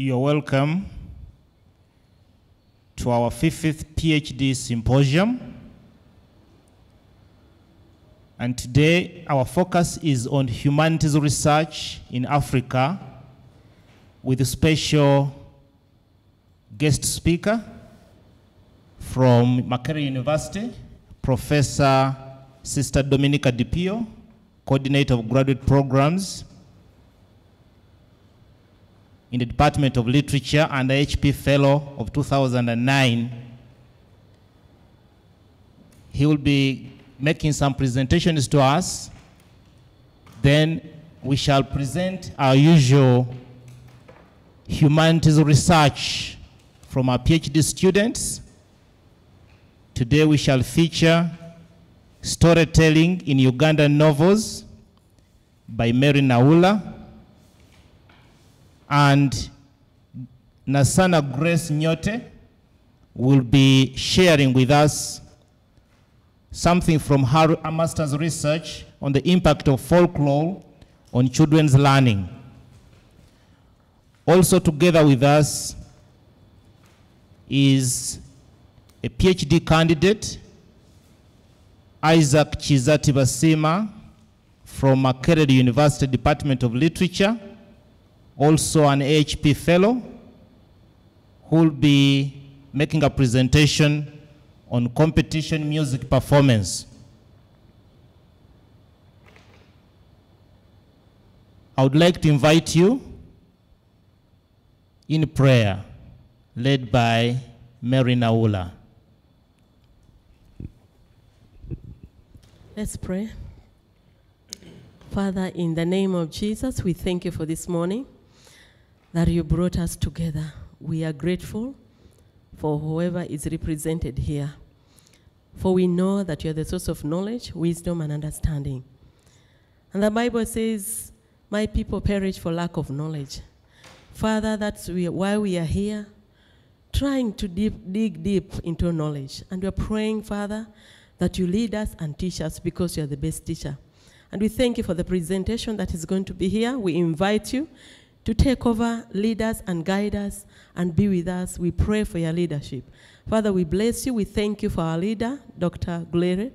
You're welcome to our fifth PhD symposium. And today, our focus is on humanities research in Africa with a special guest speaker from Makerere University, Professor Sister Dominica DiPio, Coordinator of Graduate Programs in the Department of Literature and the HP Fellow of 2009. He will be making some presentations to us. Then we shall present our usual humanities research from our PhD students. Today we shall feature storytelling in Ugandan novels by Mary Naula and Nasana Grace Nyote will be sharing with us something from her master's research on the impact of folklore on children's learning. Also together with us is a PhD candidate, Isaac Chizati Basima from Makerere University Department of Literature, also an AHP fellow, who will be making a presentation on competition music performance. I would like to invite you in prayer, led by Mary Naula. Let's pray. Father, in the name of Jesus, we thank you for this morning that you brought us together. We are grateful for whoever is represented here. For we know that you are the source of knowledge, wisdom, and understanding. And the Bible says, My people perish for lack of knowledge. Father, that's why we are here, trying to deep, dig deep into knowledge. And we're praying, Father, that you lead us and teach us because you are the best teacher. And we thank you for the presentation that is going to be here. We invite you to take over, lead us and guide us and be with us. We pray for your leadership. Father, we bless you. We thank you for our leader, Dr. Gulere.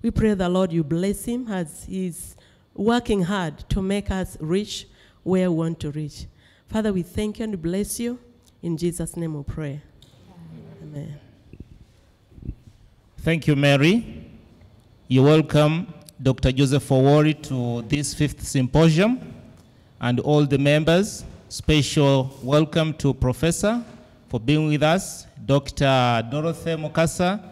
We pray the Lord you bless him as he's working hard to make us reach where we want to reach. Father, we thank you and bless you. In Jesus' name we pray. Amen. Thank you, Mary. You welcome Dr. Joseph Owori to this fifth symposium and all the members. Special welcome to Professor for being with us, Dr. Dorothy Mukasa,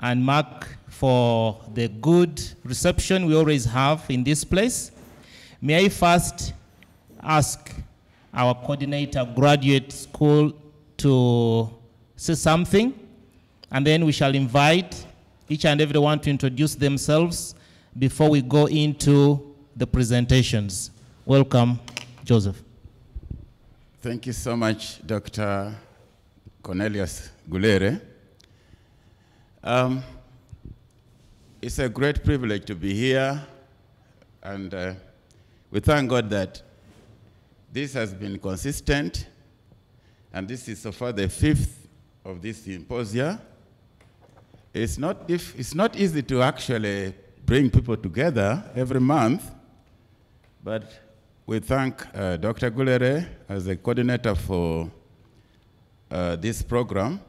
and Mark for the good reception we always have in this place. May I first ask our coordinator, graduate school, to say something, and then we shall invite each and everyone to introduce themselves before we go into the presentations. Welcome, Joseph. Thank you so much, Dr. Cornelius Gulere. Um, it's a great privilege to be here, and uh, we thank God that this has been consistent, and this is so far the fifth of this symposia. It's not, if, it's not easy to actually bring people together every month, but we thank uh, Dr. Gulere as the coordinator for uh, this program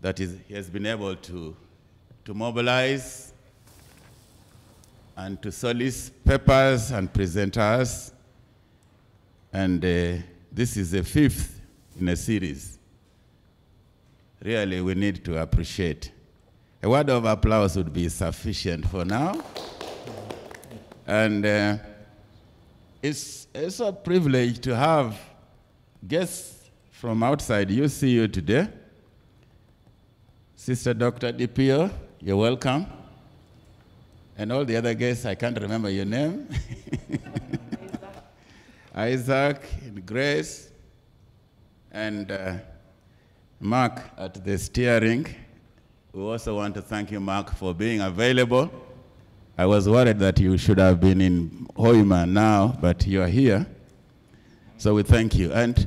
that is, he has been able to, to mobilize and to solicit papers and presenters. And uh, this is the fifth in a series. Really, we need to appreciate. A word of applause would be sufficient for now. And uh, it's, it's a privilege to have guests from outside UCU today. Sister Dr. DiPio, you're welcome. And all the other guests, I can't remember your name. Isaac and Grace and uh, Mark at the steering. We also want to thank you, Mark, for being available. I was worried that you should have been in Hoima now, but you are here. So we thank you. And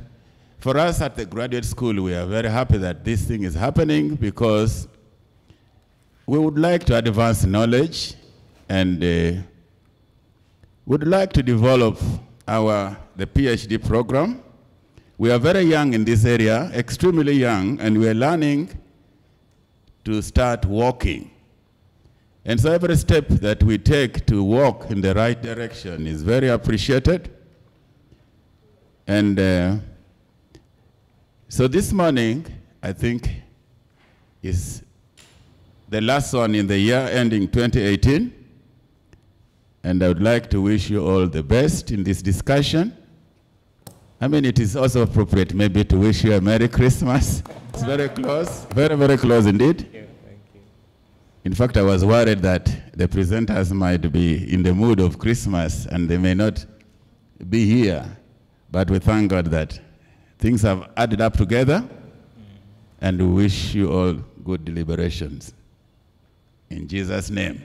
for us at the graduate school, we are very happy that this thing is happening because we would like to advance knowledge and uh, would like to develop our the PhD program. We are very young in this area, extremely young, and we are learning to start walking. And so every step that we take to walk in the right direction is very appreciated. And uh, so this morning, I think, is the last one in the year ending 2018. And I would like to wish you all the best in this discussion. I mean, it is also appropriate maybe to wish you a Merry Christmas. It's very close, very, very close indeed. In fact, I was worried that the presenters might be in the mood of Christmas and they may not be here. But we thank God that things have added up together and we wish you all good deliberations. In Jesus' name.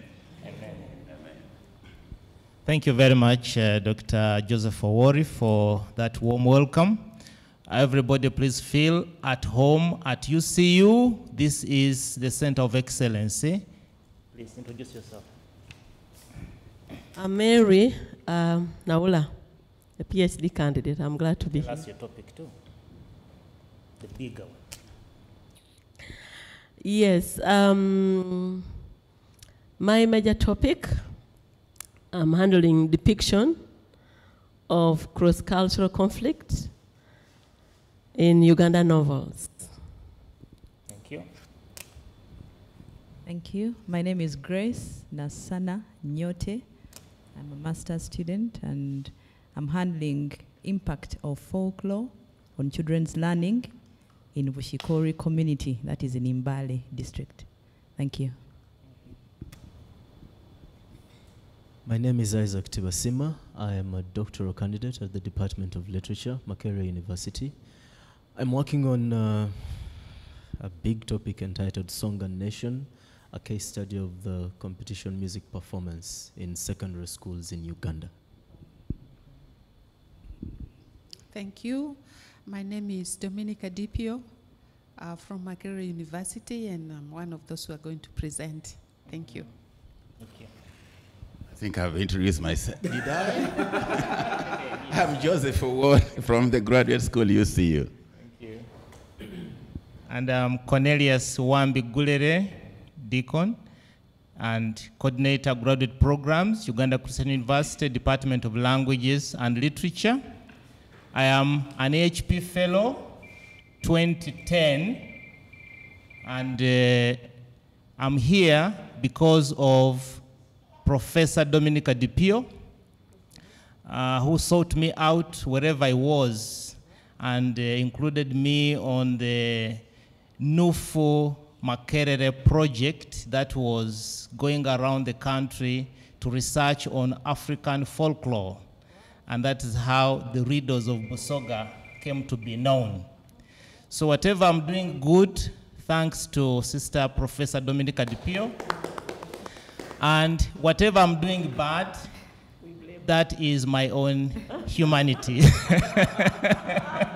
Thank you very much, uh, Dr. Joseph Owori, for that warm welcome. Everybody, please feel at home at UCU. This is the Center of Excellency. Please introduce yourself. I'm Mary um, Naula, a PhD candidate. I'm glad to be here. That's your topic too. The bigger one. Yes. Um, my major topic, I'm handling depiction of cross-cultural conflict in Uganda novels. Thank you. Thank you. My name is Grace Nasana Nyote. I'm a master's student and I'm handling impact of folklore on children's learning in Bushikori community, that is in Mbale district. Thank you. My name is Isaac Tibasima. I am a doctoral candidate at the Department of Literature, Makerere University. I'm working on uh, a big topic entitled Song and Nation, a case study of the competition music performance in secondary schools in Uganda. Thank you. My name is Dominica Dipio uh, from Makerere University, and I'm one of those who are going to present. Thank you. Thank you. I think I've introduced myself. Did I? I'm Joseph Owor from the graduate school UCU. Thank you. And um, Cornelius Wambi Gulere, Deacon, and Coordinator Graduate Programs, Uganda Christian University, Department of Languages and Literature. I am an HP Fellow, 2010, and uh, I'm here because of Professor Dominica DiPio, uh, who sought me out wherever I was and uh, included me on the Nufu Makerere project that was going around the country to research on African folklore. And that is how the readers of Busoga came to be known. So whatever I'm doing good, thanks to Sister Professor Dominica DiPio. And whatever I'm doing bad, that is my own humanity.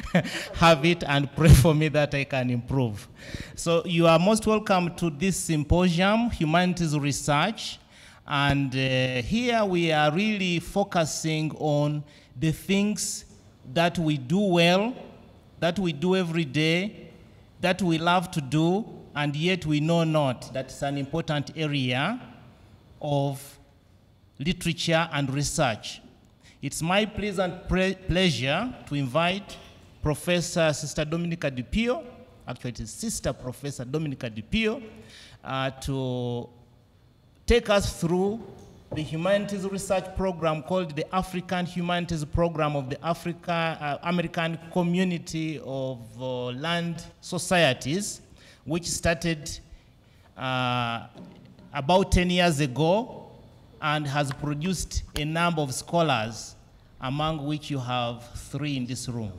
Have it and pray for me that I can improve. So you are most welcome to this symposium, Humanities Research. And uh, here we are really focusing on the things that we do well, that we do every day, that we love to do, and yet we know not that it's an important area of literature and research. It's my pleasant pleasure to invite Professor Sister Dominica DiPio, actually it is Sister Professor Dominica DiPio, uh, to take us through the humanities research program called the African Humanities Program of the Africa, uh, American Community of uh, Learned Societies, which started uh, about 10 years ago and has produced a number of scholars, among which you have three in this room.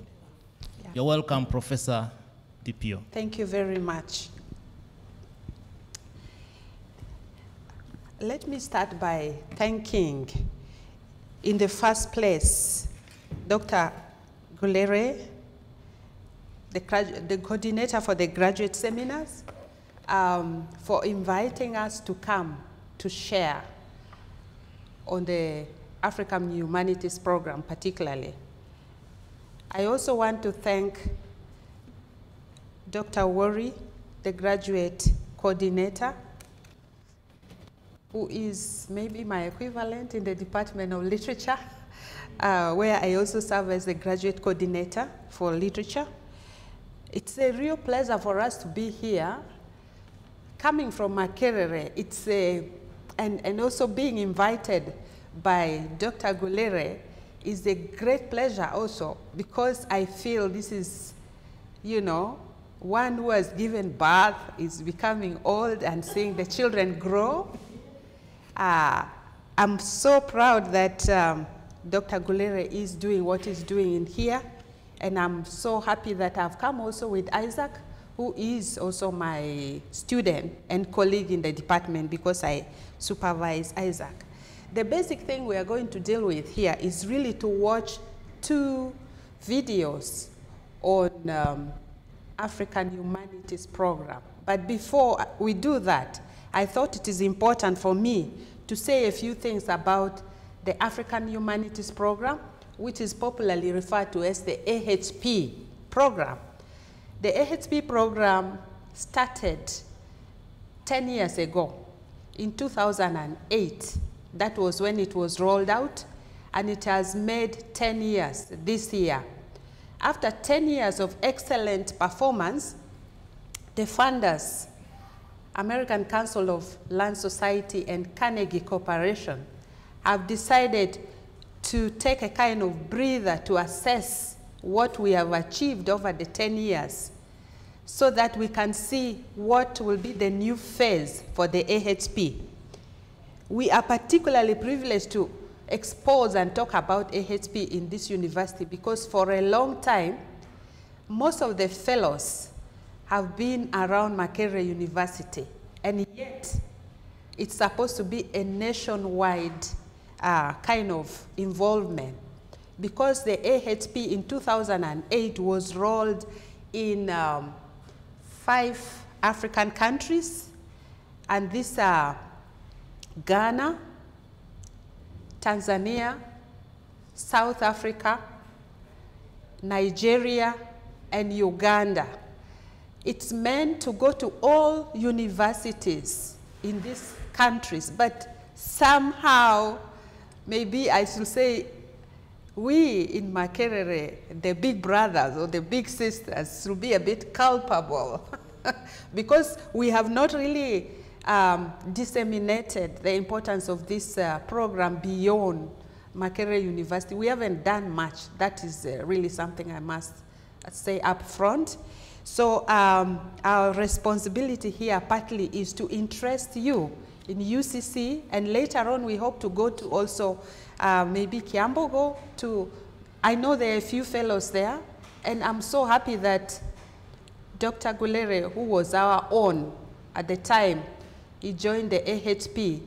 You're welcome, Professor DiPio. Thank you very much. Let me start by thanking, in the first place, Dr. Gulere the, the coordinator for the graduate seminars, um, for inviting us to come to share on the African Humanities Program, particularly. I also want to thank Dr. Owori, the graduate coordinator, who is maybe my equivalent in the Department of Literature, uh, where I also serve as the graduate coordinator for literature. It's a real pleasure for us to be here. Coming from Makerere, it's a, and, and also being invited by Dr. Gulere is a great pleasure also because I feel this is, you know, one who has given birth is becoming old and seeing the children grow. Uh, I'm so proud that um, Dr. Gulere is doing what he's doing in here. And I'm so happy that I've come also with Isaac, who is also my student and colleague in the department because I supervise Isaac. The basic thing we are going to deal with here is really to watch two videos on um, African Humanities Program. But before we do that, I thought it is important for me to say a few things about the African Humanities Program, which is popularly referred to as the AHP program. The AHP program started 10 years ago in 2008. That was when it was rolled out, and it has made 10 years this year. After 10 years of excellent performance, the funders, American Council of Learned Society and Carnegie Corporation, have decided to take a kind of breather to assess what we have achieved over the 10 years so that we can see what will be the new phase for the AHP. We are particularly privileged to expose and talk about AHP in this university because for a long time, most of the fellows have been around Makerere University, and yet it's supposed to be a nationwide uh, kind of involvement because the AHP in 2008 was rolled in um, five African countries, and these are Ghana, Tanzania, South Africa, Nigeria, and Uganda. It's meant to go to all universities in these countries, but somehow, maybe I should say, we in Makerere, the big brothers or the big sisters, should be a bit culpable because we have not really um, disseminated the importance of this uh, program beyond Makerere University. We haven't done much. That is uh, really something I must say up front. So um, our responsibility here partly is to interest you in UCC, and later on we hope to go to also uh, maybe Kyambogo to, I know there are a few fellows there, and I'm so happy that Dr. Gulere, who was our own at the time, he joined the AHP,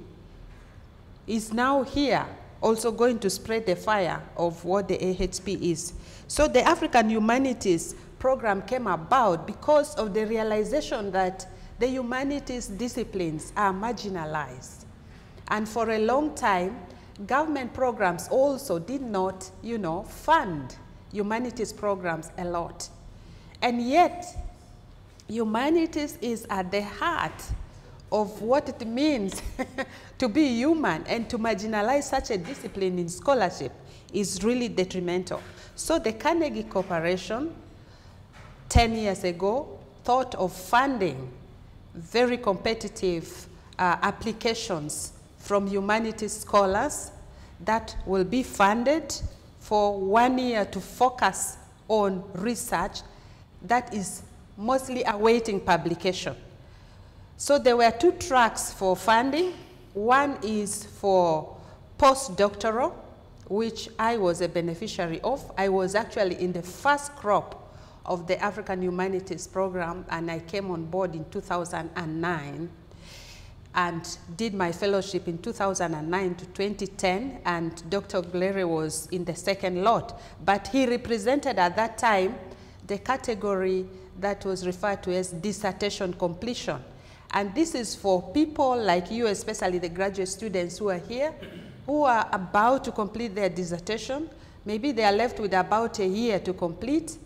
is now here also going to spread the fire of what the AHP is. So the African Humanities program came about because of the realization that the humanities disciplines are marginalized. And for a long time, government programs also did not, you know, fund humanities programs a lot. And yet, humanities is at the heart of what it means to be human and to marginalize such a discipline in scholarship is really detrimental. So the Carnegie Corporation, 10 years ago, thought of funding very competitive uh, applications from humanities scholars that will be funded for one year to focus on research that is mostly awaiting publication. So there were two tracks for funding. One is for postdoctoral, which I was a beneficiary of. I was actually in the first crop of the African Humanities Program, and I came on board in 2009 and did my fellowship in 2009 to 2010, and Dr. Gulere was in the second lot. But he represented at that time the category that was referred to as dissertation completion. And this is for people like you, especially the graduate students who are here, who are about to complete their dissertation. Maybe they are left with about a year to complete,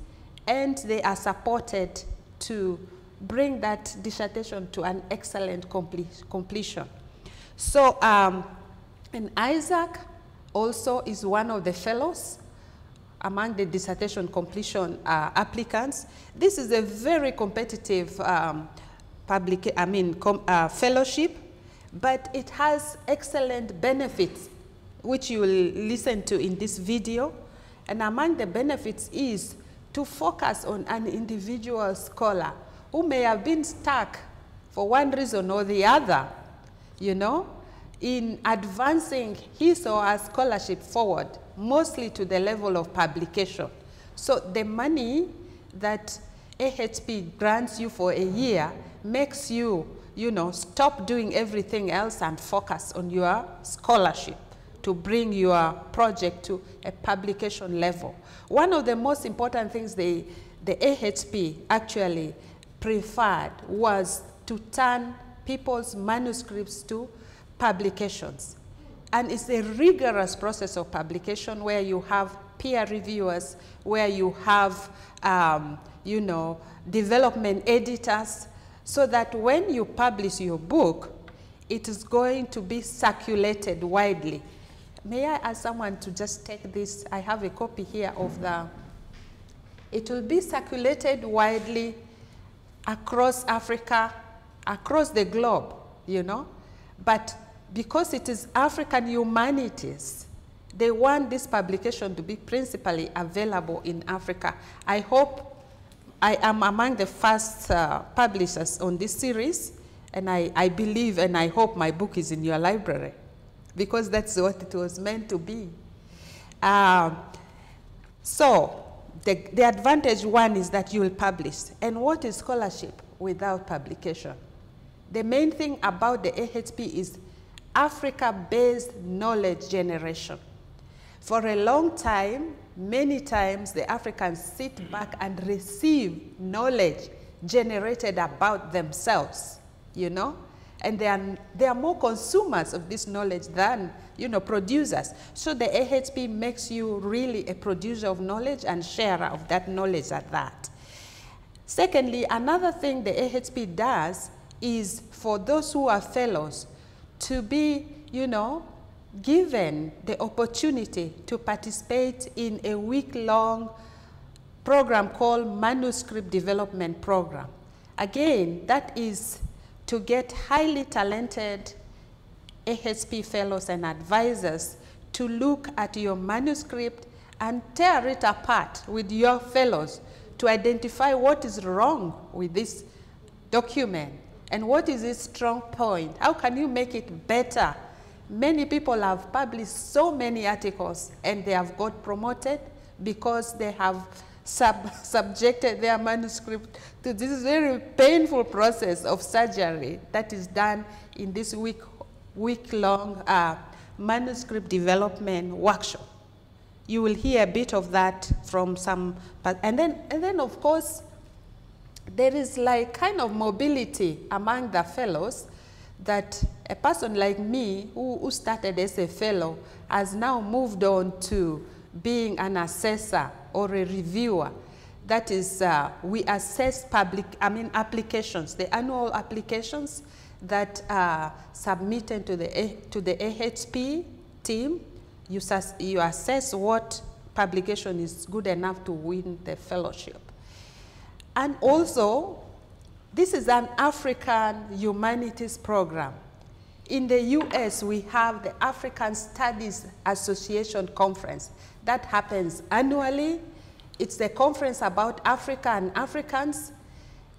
and they are supported to bring that dissertation to an excellent comple completion. So, um, and Isaac also is one of the fellows among the dissertation completion uh, applicants. This is a very competitive um, public, I mean, uh, fellowship, but it has excellent benefits, which you will listen to in this video. And among the benefits is to focus on an individual scholar who may have been stuck for one reason or the other, you know, in advancing his or her scholarship forward, mostly to the level of publication. So the money that AHP grants you for a year makes you, you know, stop doing everything else and focus on your scholarship to bring your project to a publication level. One of the most important things they, the AHP actually preferred was to turn people's manuscripts to publications. And it's a rigorous process of publication where you have peer reviewers, where you have, um, you know, development editors, so that when you publish your book, it is going to be circulated widely. May I ask someone to just take this? I have a copy here of the, it will be circulated widely across Africa, across the globe, you know. But because it is African humanities, they want this publication to be principally available in Africa. I hope I am among the first uh, publishers on this series, and I, I believe and I hope my book is in your library because that's what it was meant to be. Um, so, the, the advantage one is that you will publish. And what is scholarship without publication? The main thing about the AHP is Africa-based knowledge generation. For a long time, many times the Africans sit back and receive knowledge generated about themselves, you know? And they are, they are more consumers of this knowledge than, you know, producers. So the AHP makes you really a producer of knowledge and sharer of that knowledge at that. Secondly, another thing the AHP does is for those who are fellows to be, you know, given the opportunity to participate in a week-long program called Manuscript Development Program. Again, that is to get highly talented AHP fellows and advisors to look at your manuscript and tear it apart with your fellows to identify what is wrong with this document and what is its strong point. How can you make it better Many people have published so many articles and they have got promoted because they have sub subjected their manuscript to this very painful process of surgery that is done in this week, week-long uh, manuscript development workshop. You will hear a bit of that from some, and then, and then of course, there is like kind of mobility among the fellows that a person like me who, who started as a fellow has now moved on to being an assessor or a reviewer. That is, uh, we assess public, I mean, applications, the annual applications that are submitted to the, to the AHP team. You, you assess what publication is good enough to win the fellowship. And also, this is an African humanities program. In the US, we have the African Studies Association Conference. That happens annually. It's a conference about Africa and Africans.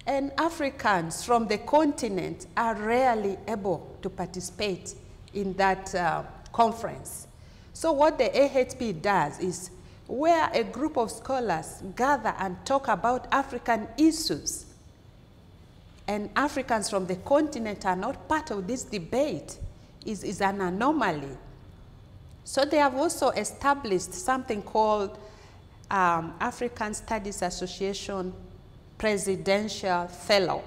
And Africans from the continent are rarely able to participate in that uh, conference. So what the AHP does is where a group of scholars gather and talk about African issues, and Africans from the continent are not part of this debate is, is an anomaly. So they have also established something called um, African Studies Association Presidential Fellow.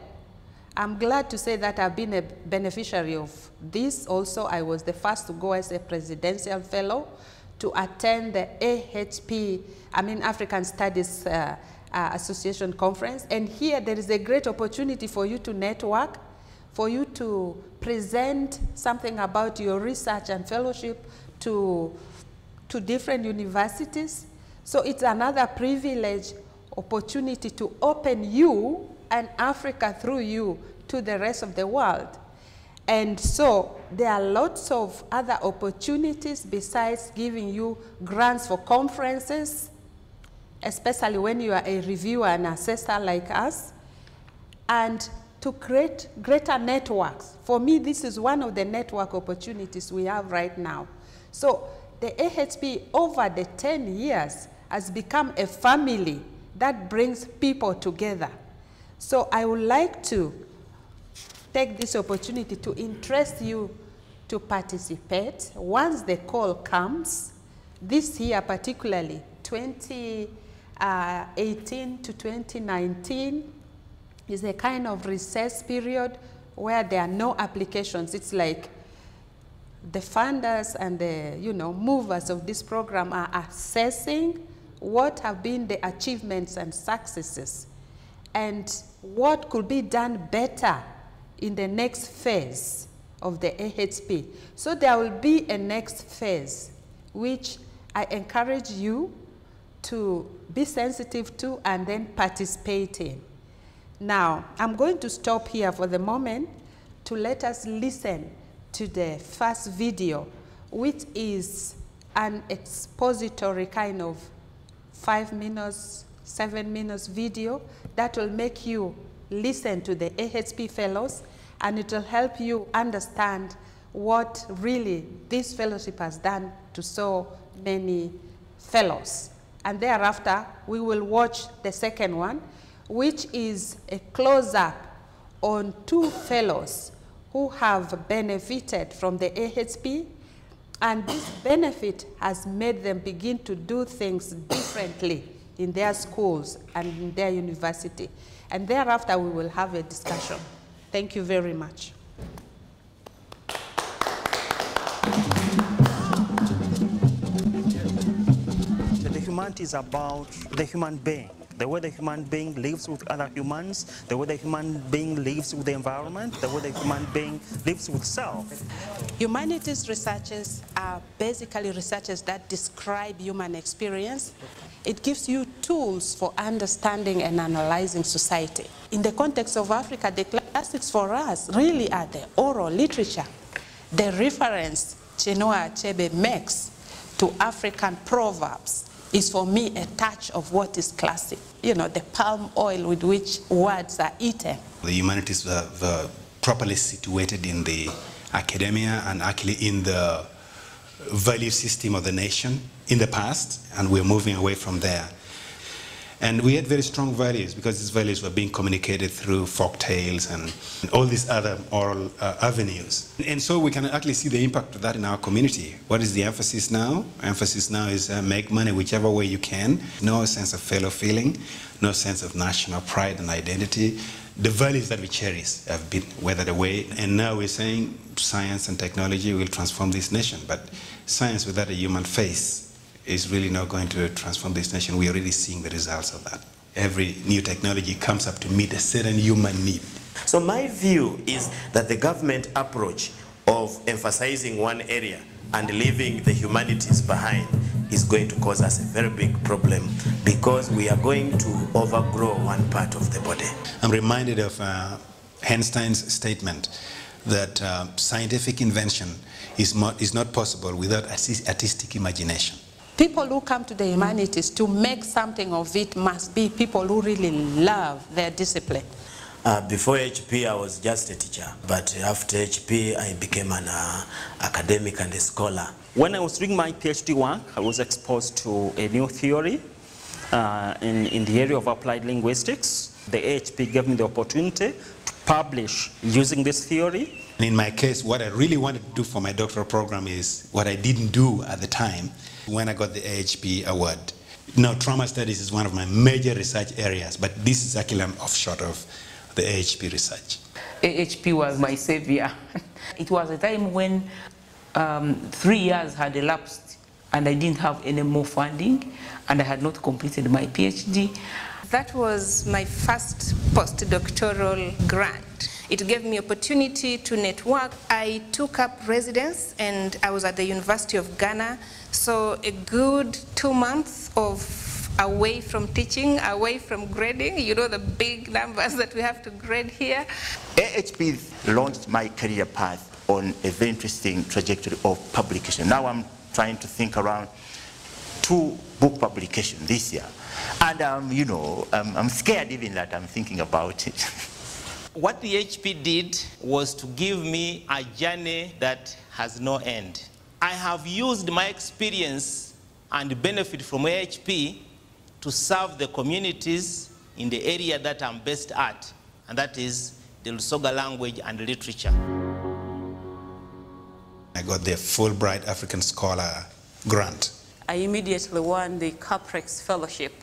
I'm glad to say that I've been a beneficiary of this. Also, I was the first to go as a presidential fellow to attend the AHP, I mean African Studies uh, uh, Association conference. And here there is a great opportunity for you to network, for you to present something about your research and fellowship to, to different universities. So it's another privilege, opportunity to open you and Africa through you to the rest of the world. And so there are lots of other opportunities besides giving you grants for conferences, especially when you are a reviewer and assessor like us, and to create greater networks. For me, this is one of the network opportunities we have right now. So the AHP over the 10 years has become a family that brings people together. So I would like to take this opportunity to interest you to participate once the call comes. This year particularly, Uh, 2018 to 2019 is a kind of recess period where there are no applications. It's like the funders and the you know, movers of this program are assessing what have been the achievements and successes and what could be done better in the next phase of the AHP. So there will be a next phase, which I encourage you to be sensitive to and then participate in. Now, I'm going to stop here for the moment to let us listen to the first video, which is an expository kind of five minutes, seven minutes video that will make you listen to the AHP fellows and it will help you understand what really this fellowship has done to so many fellows. And thereafter, we will watch the second one, which is a close-up on two fellows who have benefited from the AHP, and this benefit has made them begin to do things differently in their schools and in their university. And thereafter, we will have a discussion. Thank you very much. Is about the human being, the way the human being lives with other humans, the way the human being lives with the environment, the way the human being lives with self. Humanities researchers are basically researchers that describe human experience. It gives you tools for understanding and analyzing society. In the context of Africa, the classics for us really are the oral literature. The reference Chinua Achebe makes to African proverbs is for me a touch of what is classic. You know, the palm oil with which words are eaten. The humanities were, uh, were properly situated in the academia and actually in the value system of the nation in the past, and we're moving away from there. And we had very strong values because these values were being communicated through folk tales and, and all these other oral uh, avenues. And so we can actually see the impact of that in our community. What is the emphasis now? Emphasis now is uh, make money whichever way you can. No sense of fellow feeling, no sense of national pride and identity. The values that we cherish have been weathered away, and now we're saying science and technology will transform this nation. But science without a human face is really not going to transform this nation. We are already seeing the results of that. Every new technology comes up to meet a certain human need. So my view is that the government approach of emphasizing one area and leaving the humanities behind is going to cause us a very big problem because we are going to overgrow one part of the body. I'm reminded of uh, Einstein's statement that uh, scientific invention is is not possible without artistic imagination. People who come to the humanities to make something of it must be people who really love their discipline. Uh, before HP, I was just a teacher, but after HP, I became an uh, academic and a scholar. When I was doing my PhD work, I was exposed to a new theory uh, in, in the area of applied linguistics. The HP gave me the opportunity to publish using this theory. In my case, what I really wanted to do for my doctoral program is what I didn't do at the time when I got the AHP award. Now, trauma studies is one of my major research areas, but this is actually an offshoot of the AHP research. AHP was my savior. it was a time when um, three years had elapsed and I didn't have any more funding and I had not completed my PhD. That was my first postdoctoral grant. It gave me opportunity to network. I took up residence and I was at the University of Ghana. So a good two months of away from teaching, away from grading, you know the big numbers that we have to grade here. AHP launched my career path on a very interesting trajectory of publication. Now I'm trying to think around two book publication this year. And, um, you know, um, I'm scared even that I'm thinking about it. What the HP did was to give me a journey that has no end. I have used my experience and benefit from AHP to serve the communities in the area that I'm based at, and that is the Lusoga language and literature. I got the Fulbright African Scholar grant. I immediately won the Caprex Fellowship.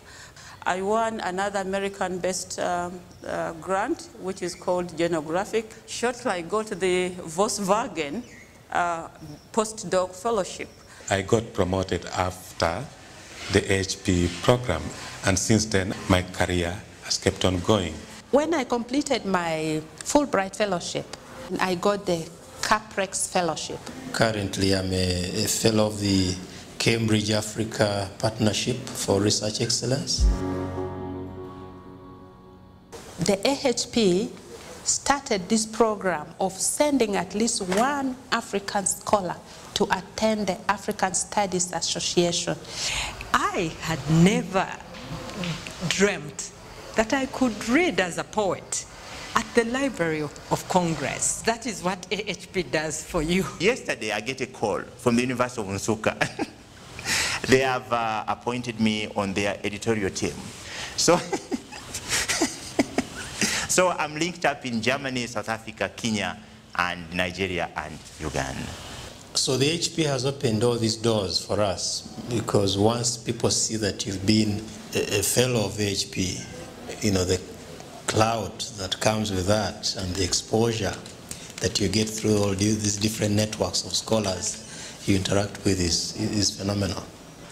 I won another American-based um, uh, grant, which is called Genographic. Shortly, I got the Volkswagen uh, postdoc fellowship. I got promoted after the HP program, and since then, my career has kept on going. When I completed my Fulbright Fellowship, I got the Caprex Fellowship. Currently, I'm a, a fellow of the Cambridge Africa Partnership for Research Excellence. The AHP started this program of sending at least one African scholar to attend the African Studies Association. I had never dreamt that I could read as a poet at the Library of Congress. That is what AHP does for you. Yesterday, I get a call from the University of Nsukka. they have uh, appointed me on their editorial team. So, so I'm linked up in Germany, South Africa, Kenya, and Nigeria and Uganda. So the HP has opened all these doors for us because once people see that you've been a, a fellow of HP, you know, the cloud that comes with that and the exposure that you get through all these different networks of scholars you interact with is, is phenomenal.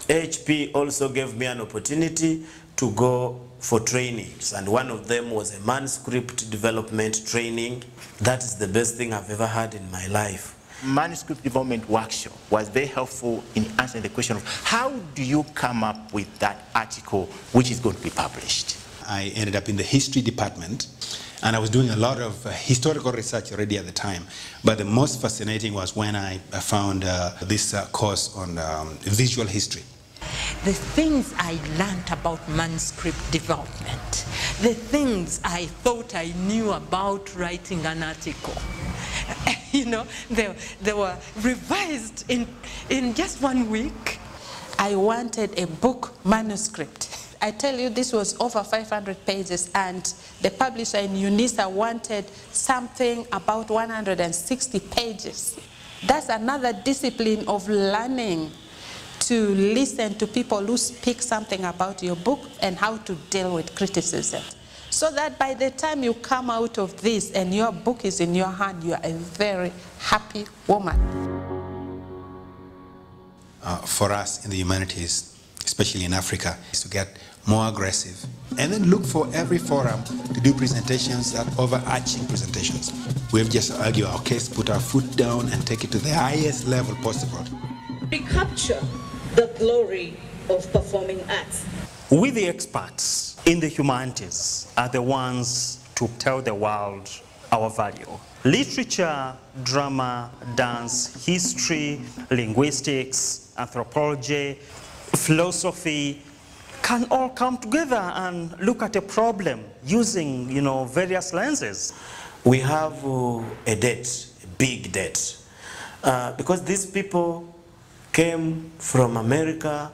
HP also gave me an opportunity to go for trainings and one of them was a manuscript development training. That is the best thing I've ever had in my life. Manuscript development workshop was very helpful in answering the question of how do you come up with that article which is going to be published? I ended up in the history department and I was doing a lot of uh, historical research already at the time. But the most fascinating was when I, I found uh, this uh, course on um, visual history. The things I learned about manuscript development, the things I thought I knew about writing an article, you know, they, they were revised in, in just one week. I wanted a book manuscript. I tell you, this was over 500 pages, and the publisher in UNISA wanted something about 160 pages. That's another discipline of learning to listen to people who speak something about your book and how to deal with criticism. So that by the time you come out of this and your book is in your hand, you are a very happy woman. Uh, for us in the humanities, especially in Africa, is to get more aggressive and then look for every forum to do presentations that overarching presentations. We've just argue our case, put our foot down and take it to the highest level possible. Recapture the glory of performing arts. We, the experts in the humanities, are the ones to tell the world our value. Literature, drama, dance, history, linguistics, anthropology, philosophy can all come together and look at a problem using, you know, various lenses. We have uh, a debt, a big debt, uh, because these people came from America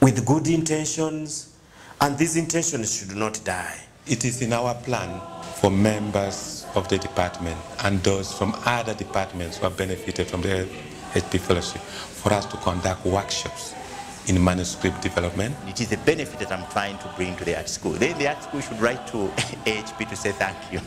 with good intentions, and these intentions should not die. It is in our plan for members of the department and those from other departments who have benefited from the HP Fellowship for us to conduct workshops in manuscript development. It is the benefit that I'm trying to bring to the art school. Then the art school should write to HP to say thank you.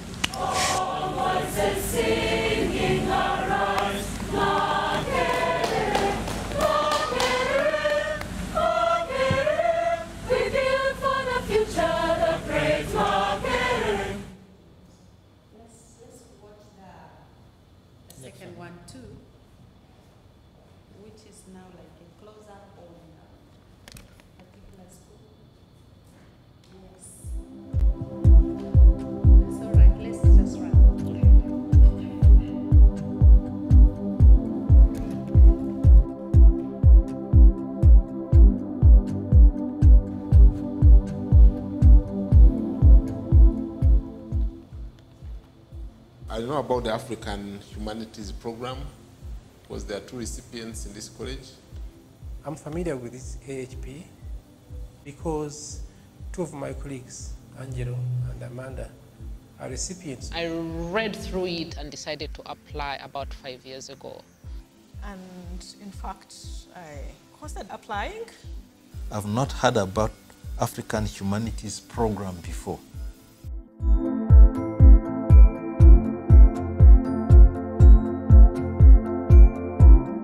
I know about the African Humanities Program Was there are two recipients in this college. I'm familiar with this AHP because two of my colleagues, Angelo and Amanda, are recipients. I read through it and decided to apply about five years ago. And in fact, I considered applying. I've not heard about African Humanities Program before.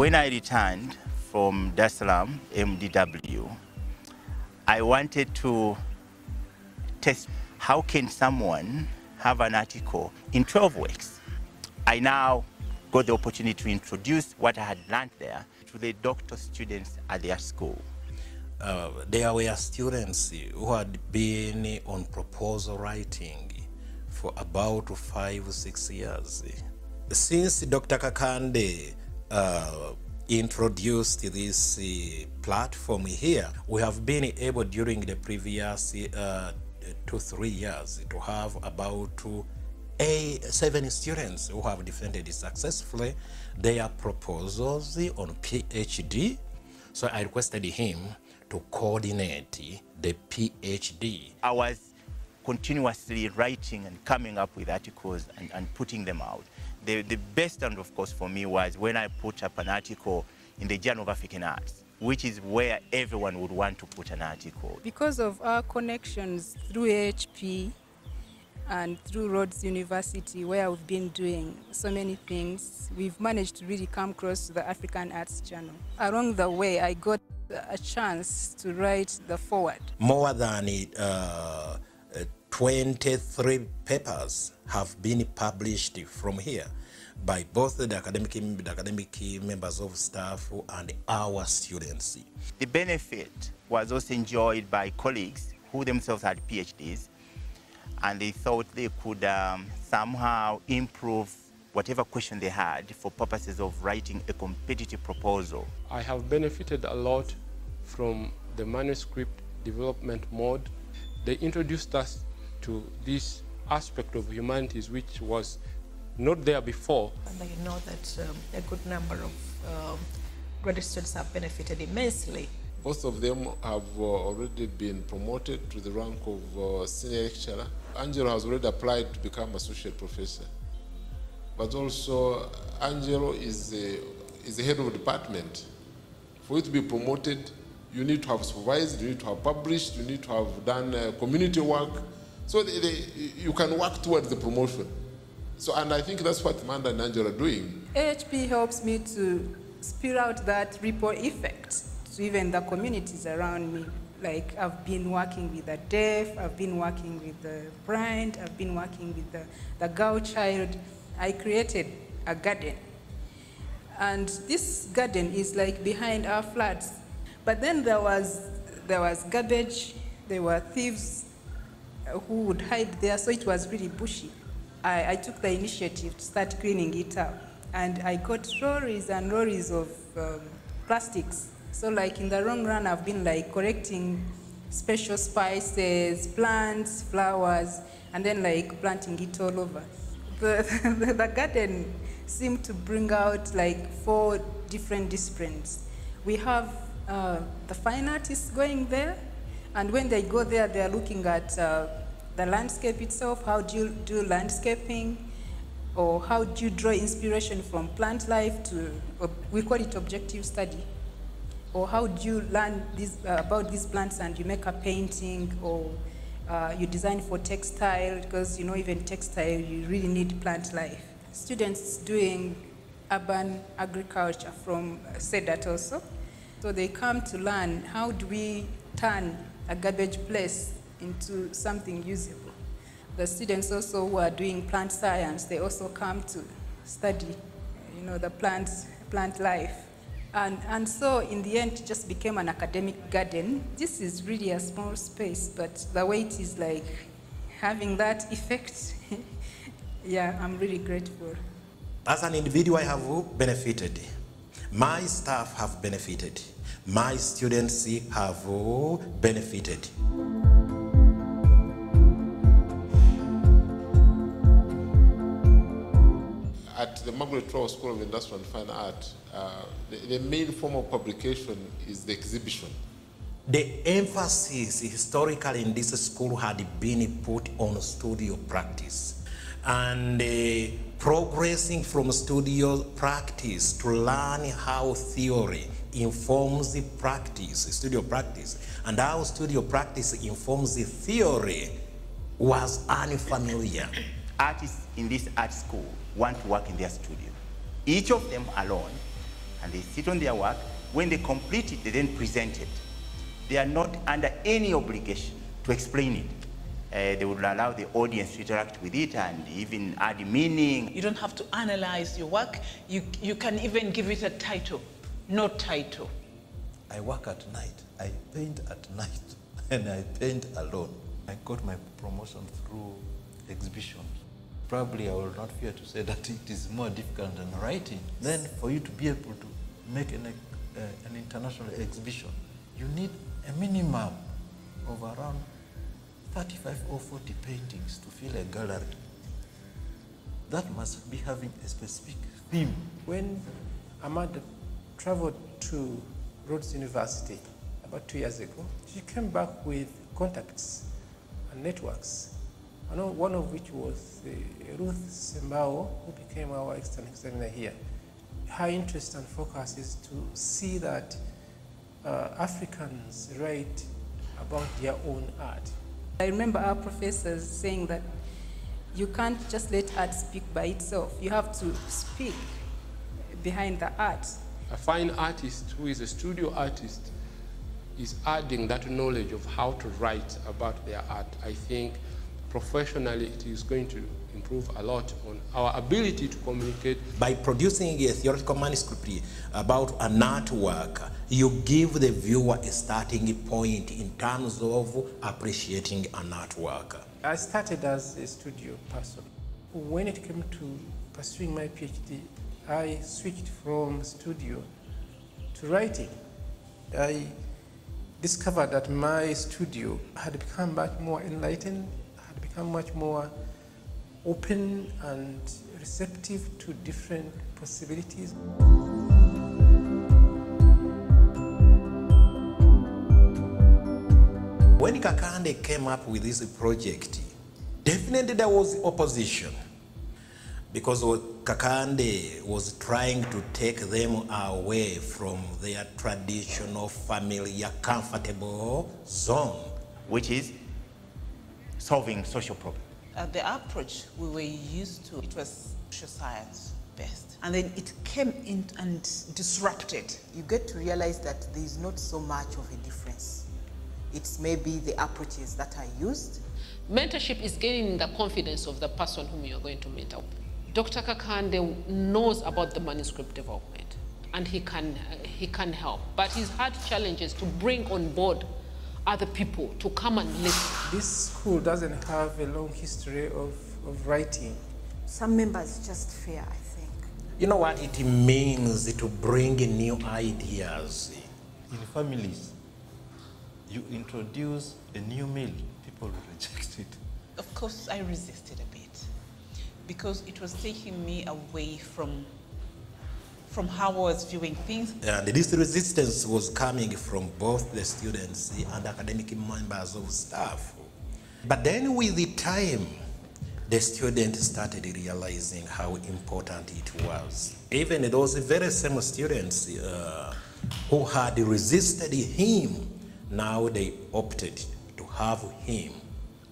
When I returned from Dar es Salaam, MDW, I wanted to test how can someone have an article in 12 weeks. I now got the opportunity to introduce what I had learned there to the doctor students at their school. Uh, there were students who had been on proposal writing for about five, six years. Since Dr. Kakande uh, introduced this uh, platform here, we have been able during the previous uh, two, three years to have about eight, seven students who have defended successfully their proposals on PhD. So I requested him to coordinate the PhD. I was continuously writing and coming up with articles and, and putting them out. The, the best and of course for me was when I put up an article in the Journal of African Arts, which is where everyone would want to put an article. Because of our connections through AHP and through Rhodes University, where we've been doing so many things, we've managed to really come close to the African Arts Journal. Along the way, I got a chance to write the forward. More than uh, 23 papers have been published from here by both the academic, the academic members of staff and our students. The benefit was also enjoyed by colleagues who themselves had PhDs and they thought they could um, somehow improve whatever question they had for purposes of writing a competitive proposal. I have benefited a lot from the manuscript development mode. They introduced us to this aspect of humanities which was not there before. And I know that um, a good number of um, graduate students have benefited immensely. Most of them have uh, already been promoted to the rank of uh, senior lecturer. Angelo has already applied to become associate professor. But also, Angelo is the, is the head of a department. For you to be promoted, you need to have supervised, you need to have published, you need to have done uh, community work. So they, they, you can work towards the promotion. So, and I think that's what Amanda and Angela are doing. AHP helps me to spill out that ripple effect to even the communities around me. Like I've been working with the deaf, I've been working with the blind, I've been working with the, the girl child. I created a garden. And this garden is like behind our flats. But then there was, there was garbage, there were thieves who would hide there, so it was really bushy. I, I took the initiative to start cleaning it up. And I got lorries and lorries of um, plastics. So like in the long run, I've been like collecting special spices, plants, flowers, and then like planting it all over. The, the, the garden seemed to bring out like four different disciplines. We have uh, the fine artists going there, and when they go there, they're looking at uh, the landscape itself, how do you do landscaping, or how do you draw inspiration from plant life to, uh, we call it objective study. Or how do you learn this, uh, about these plants and you make a painting or uh, you design for textile because you know even textile you really need plant life. Students doing urban agriculture from SEDAT also. So they come to learn how do we turn a garbage place into something usable. The students also who are doing plant science, they also come to study, you know, the plants, plant life. And, and so in the end, it just became an academic garden. This is really a small space, but the way it is like having that effect, yeah, I'm really grateful. As an individual, I have benefited. My staff have benefited. My students have benefited. At the Margaret Trowell School of Industrial and Fine Art, uh, the, the main form of publication is the exhibition. The emphasis historically in this school had been put on studio practice and uh, progressing from studio practice to learn how theory informs the practice, studio practice, and how studio practice informs the theory was unfamiliar. Artists in this art school want to work in their studio. Each of them alone, and they sit on their work. When they complete it, they then present it. They are not under any obligation to explain it. Uh, they would allow the audience to interact with it and even add meaning. You don't have to analyze your work. You, you can even give it a title, no title. I work at night. I paint at night. And I paint alone. I got my promotion through exhibitions. Probably I will not fear to say that it is more difficult than writing. Then for you to be able to make an, uh, an international exhibition, you need a minimum of around 35 or 40 paintings to fill a gallery. That must be having a specific theme. When Amanda traveled to Rhodes University about two years ago, she came back with contacts and networks, I know one of which was uh, Ruth Simbao, who became our external examiner here. Her interest and focus is to see that uh, Africans write about their own art. I remember our professors saying that you can't just let art speak by itself. You have to speak behind the art. A fine artist who is a studio artist is adding that knowledge of how to write about their art. I think professionally it is going to improve a lot on our ability to communicate. By producing a theoretical manuscript about an artwork, you give the viewer a starting point in terms of appreciating an artwork. I started as a studio person. When it came to pursuing my PhD, I switched from studio to writing. I discovered that my studio had become much more enlightened, had become much more open and receptive to different possibilities. When Kakande came up with this project, definitely there was opposition because Kakande was trying to take them away from their traditional, familiar, comfortable zone. Which is solving social problems. Uh, the approach we were used to, it was social science based. And then it came in and disrupted. You get to realize that there is not so much of a difference. It's maybe the approaches that are used. Mentorship is gaining the confidence of the person whom you're going to mentor. Dr. Kakande knows about the manuscript development and he can, uh, he can help. But he's had challenges to bring on board other people to come and listen. This school doesn't have a long history of, of writing. Some members just fear, I think. You know what it means to bring new ideas? In families, you introduce a new meal, people reject it. Of course, I resisted a bit because it was taking me away from from how I was viewing things. And this resistance was coming from both the students and academic members of staff. But then with the time, the students started realizing how important it was. Even those very same students uh, who had resisted him, now they opted to have him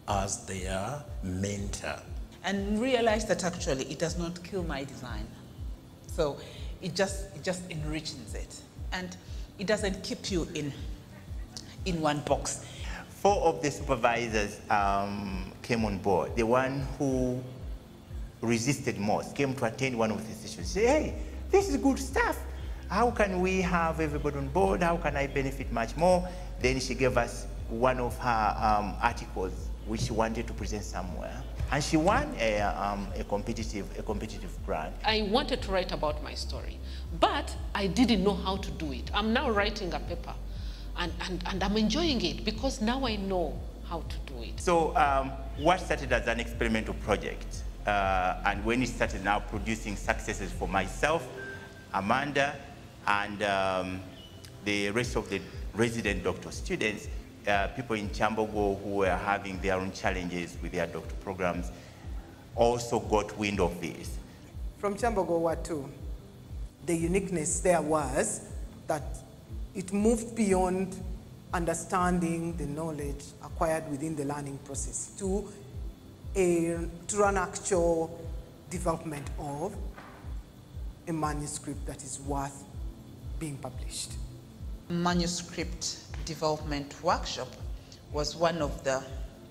as their mentor. And realize that actually it does not kill my design. So it just, it just enriches it. And it doesn't keep you in, in one box. Four of the supervisors um, came on board. The one who resisted most came to attend one of the sessions. Say, hey, this is good stuff. How can we have everybody on board? How can I benefit much more? Then she gave us one of her um, articles which she wanted to present somewhere. And she won a, um, a, competitive, a competitive grant. I wanted to write about my story, but I didn't know how to do it. I'm now writing a paper, and, and, and I'm enjoying it because now I know how to do it. So um, what started as an experimental project, uh, and when it started now producing successes for myself, Amanda, and um, the rest of the resident doctor students, uh, people in Kyambogo who were having their own challenges with their doctor programs also got wind of this. From Kyambogo Watu, the uniqueness there was that it moved beyond understanding the knowledge acquired within the learning process to, a, to an actual development of a manuscript that is worth being published. Manuscript development workshop was one of the,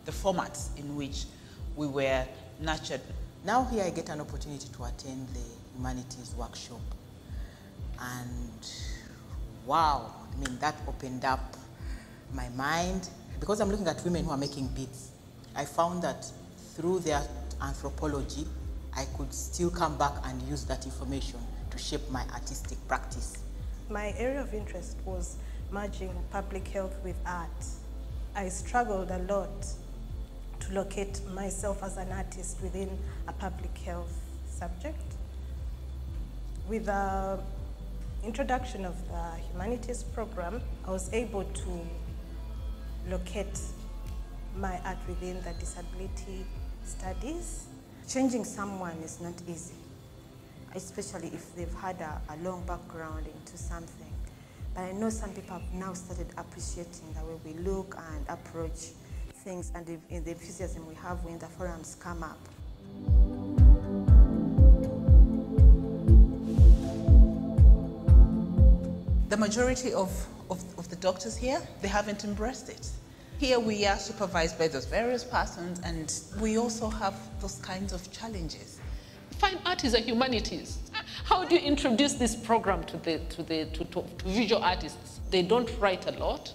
the formats in which we were nurtured. Now here I get an opportunity to attend the humanities workshop and wow, I mean that opened up my mind because I'm looking at women who are making beads. I found that through their anthropology, I could still come back and use that information to shape my artistic practice. My area of interest was merging public health with art. I struggled a lot to locate myself as an artist within a public health subject. With the introduction of the humanities program, I was able to locate my art within the disability studies. Changing someone is not easy, especially if they've had a, a long background into something. But I know some people have now started appreciating the way we look and approach things and the, in the enthusiasm we have when the forums come up. The majority of, of, of the doctors here, they haven't embraced it. Here we are supervised by those various persons and we also have those kinds of challenges. Fine art is a humanities. Ah, how do you introduce this program to, the, to, the, to, to, to visual artists? They don't write a lot,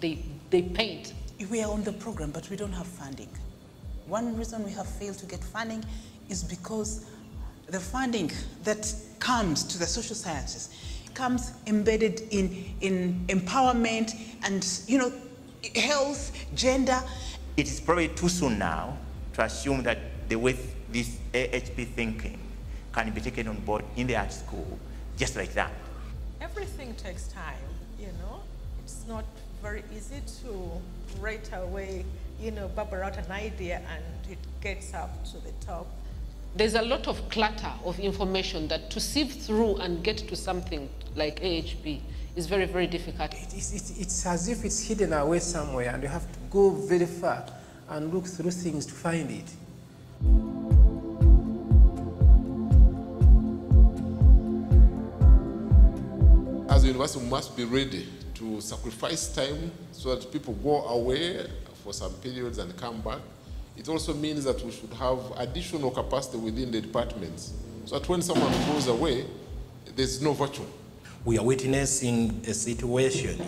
they, they paint. We are on the program, but we don't have funding. One reason we have failed to get funding is because the funding that comes to the social sciences comes embedded in, in empowerment and, you know, health, gender. It is probably too soon now to assume that the way this AHP thinking can be taken on board in the art school just like that. Everything takes time, you know. It's not very easy to right away, you know, bubble out an idea and it gets up to the top. There's a lot of clutter of information that to sift through and get to something like AHP is very, very difficult. It's, it's, it's as if it's hidden away somewhere and you have to go very far and look through things to find it. University, must be ready to sacrifice time so that people go away for some periods and come back. It also means that we should have additional capacity within the departments so that when someone goes away, there's no vacuum. We are witnessing a situation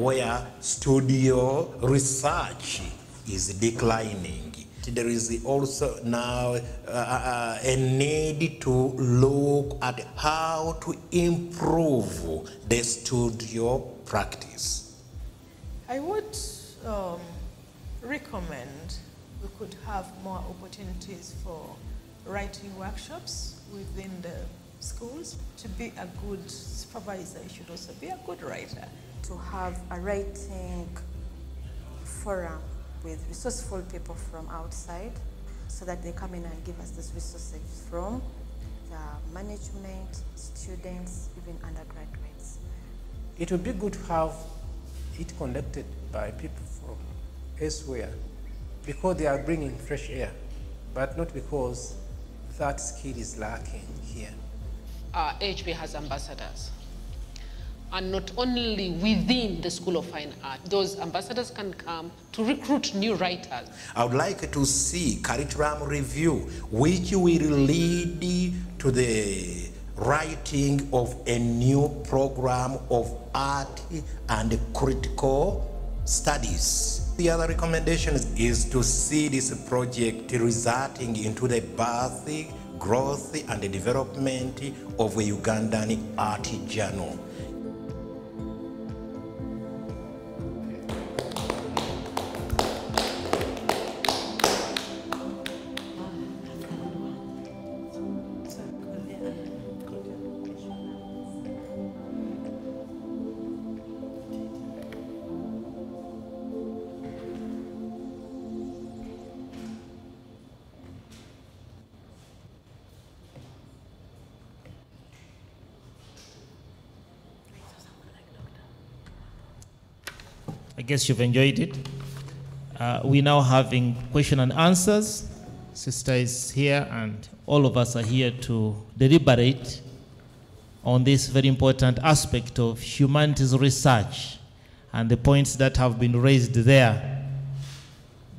where studio research is declining. There is also now uh, uh, a need to look at how to improve the studio practice. I would um, recommend we could have more opportunities for writing workshops within the schools. To be a good supervisor, you should also be a good writer. To have a writing forum with resourceful people from outside so that they come in and give us these resources from the management, students, even undergraduates. it would be good to have it conducted by people from elsewhere because they are bringing fresh air, but not because that skill is lacking here. Uh, HP has ambassadors. And not only within the School of Fine Art, those ambassadors can come to recruit new writers. I would like to see curriculum review, which will lead to the writing of a new program of art and critical studies. The other recommendation is to see this project resulting into the birth, growth, and development of a Ugandan art journal. Guess you've enjoyed it. Uh, we're now having question and answers. Sister is here, and all of us are here to deliberate on this very important aspect of humanities research and the points that have been raised there,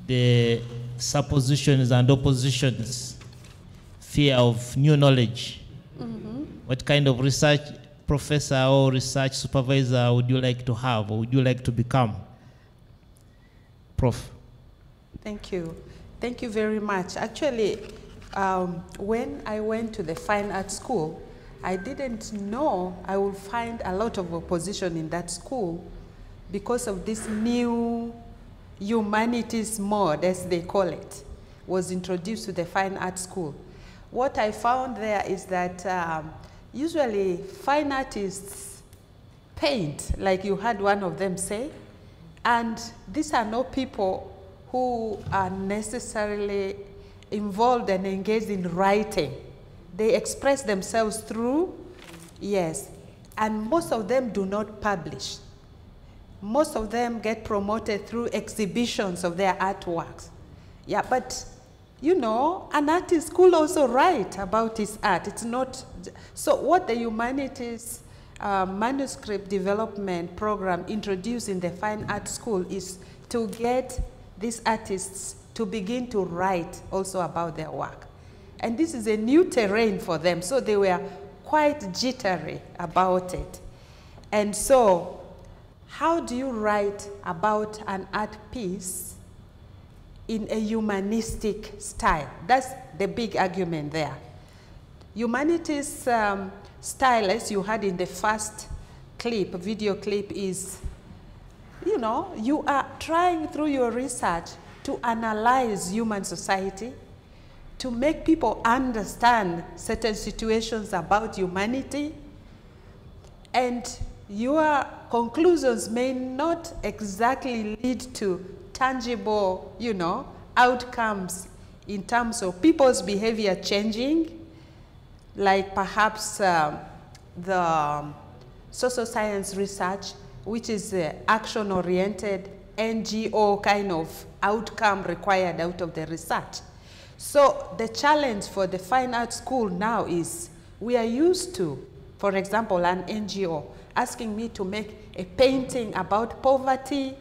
the suppositions and oppositions, fear of new knowledge. What kind of research professor or research supervisor would you like to have or would you like to become? Prof. Thank you. Thank you very much. Actually, um, when I went to the fine art school, I didn't know I would find a lot of opposition in that school because of this new humanities mode, as they call it, was introduced to the fine art school. What I found there is that um, usually fine artists paint, like you had one of them say, and these are not people who are necessarily involved and engaged in writing. They express themselves through, yes, and most of them do not publish. Most of them get promoted through exhibitions of their artworks. Yeah, but you know, an artist could also write about his art. It's not, so what the humanities manuscript development program introduced in the fine art school is to get these artists to begin to write also about their work. And this is a new terrain for them, so they were quite jittery about it. And so, how do you write about an art piece in a humanistic style? That's the big argument there. Humanities um, style, as you had in the first clip, video clip, is you know, you are trying through your research to analyze human society, to make people understand certain situations about humanity, and your conclusions may not exactly lead to tangible, you know, outcomes in terms of people's behavior changing, like perhaps um, the social science research, which is uh, action-oriented NGO kind of outcome required out of the research. So the challenge for the fine art school now is we are used to, for example, an NGO asking me to make a painting about poverty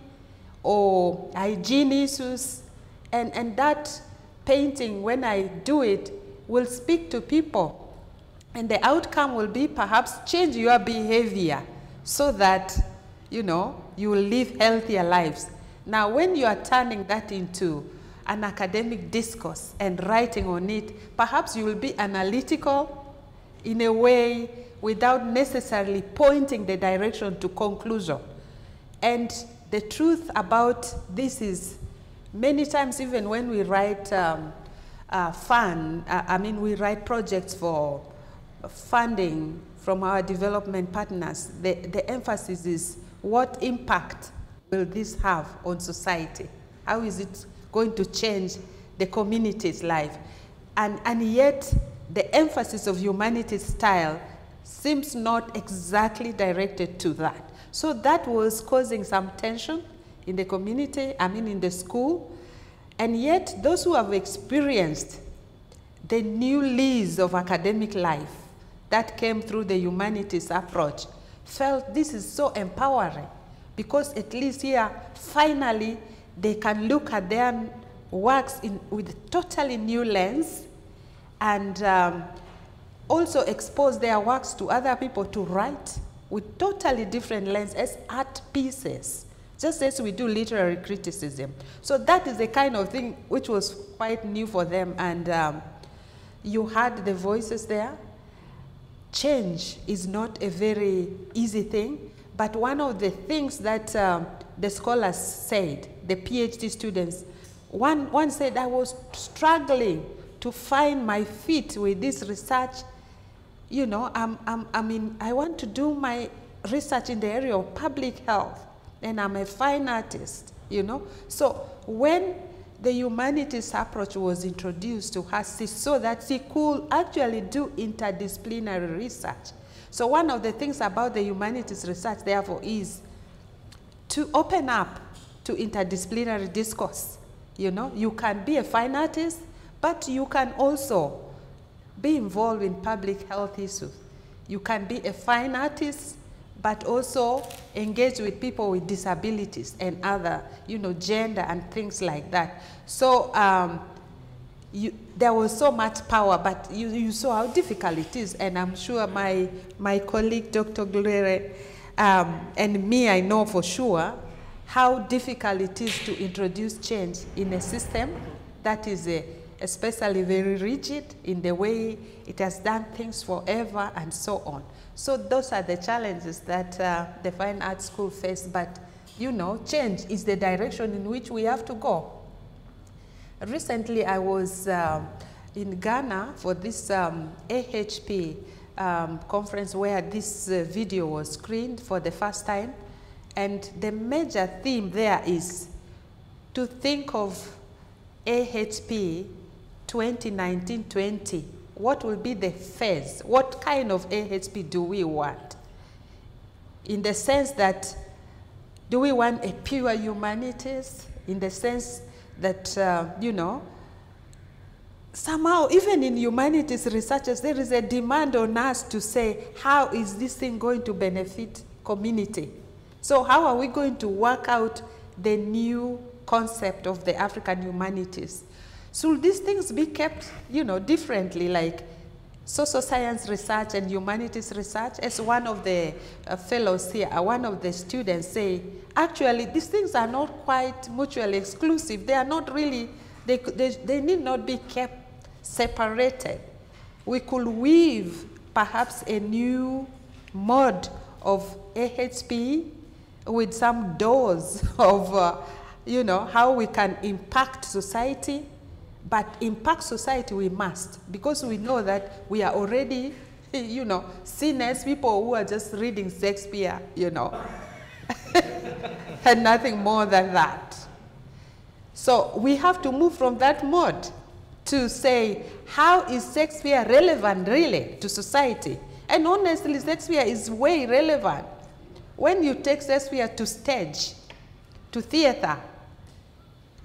or hygiene issues, and, and that painting, when I do it, will speak to people. And the outcome will be perhaps change your behavior so that, you know, you will live healthier lives. Now, when you are turning that into an academic discourse and writing on it, perhaps you will be analytical in a way without necessarily pointing the direction to conclusion. And the truth about this is many times, even when we write um, uh, fund, uh, I mean, we write projects for funding from our development partners, the, the emphasis is what impact will this have on society? How is it going to change the community's life? And, and yet, the emphasis of humanity's style seems not exactly directed to that. So that was causing some tension in the community, I mean in the school. And yet those who have experienced the new lease of academic life that came through the humanities approach felt this is so empowering because at least here finally they can look at their works in, with totally new lens and um, also expose their works to other people to write with totally different lens as art pieces, just as we do literary criticism. So that is the kind of thing which was quite new for them. And um, you heard the voices there. Change is not a very easy thing, but one of the things that um, the scholars said, the PhD students, one, one said, I was struggling to find my feet with this research. You know, I'm, I'm, I mean, I want to do my research in the area of public health, and I'm a fine artist, you know. So when the humanities approach was introduced to her, she saw that she could actually do interdisciplinary research. So one of the things about the humanities research, therefore, is to open up to interdisciplinary discourse. You know, you can be a fine artist, but you can also be involved in public health issues. You can be a fine artist, but also engage with people with disabilities and other, you know, gender and things like that. So um, you, there was so much power, but you, you saw how difficult it is. And I'm sure my, my colleague, Dr. Gulere, um, and me, I know for sure how difficult it is to introduce change in a system that is a, especially very rigid in the way it has done things forever and so on. So those are the challenges that uh, the Fine Arts School face, but you know, change is the direction in which we have to go. Recently, I was um, in Ghana for this um, AHP um, conference where this uh, video was screened for the first time. And the major theme there is to think of AHP 2019-20. What will be the phase? What kind of AHP do we want? In the sense that, do we want a pure humanities? In the sense that, uh, you know, somehow, even in humanities researchers, there is a demand on us to say, how is this thing going to benefit community? So how are we going to work out the new concept of the African humanities? Should these things be kept, you know, differently, like social science research and humanities research? As one of the uh, fellows here, uh, one of the students say, actually, these things are not quite mutually exclusive. They are not really, they, they, they need not be kept separated. We could weave perhaps a new mode of AHP with some doors of, uh, you know, how we can impact society but impact society we must because we know that we are already, you know, seen as people who are just reading Shakespeare, you know, and nothing more than that. So we have to move from that mode to say, how is Shakespeare relevant really to society? And honestly, Shakespeare is way relevant. When you take Shakespeare to stage, to theater,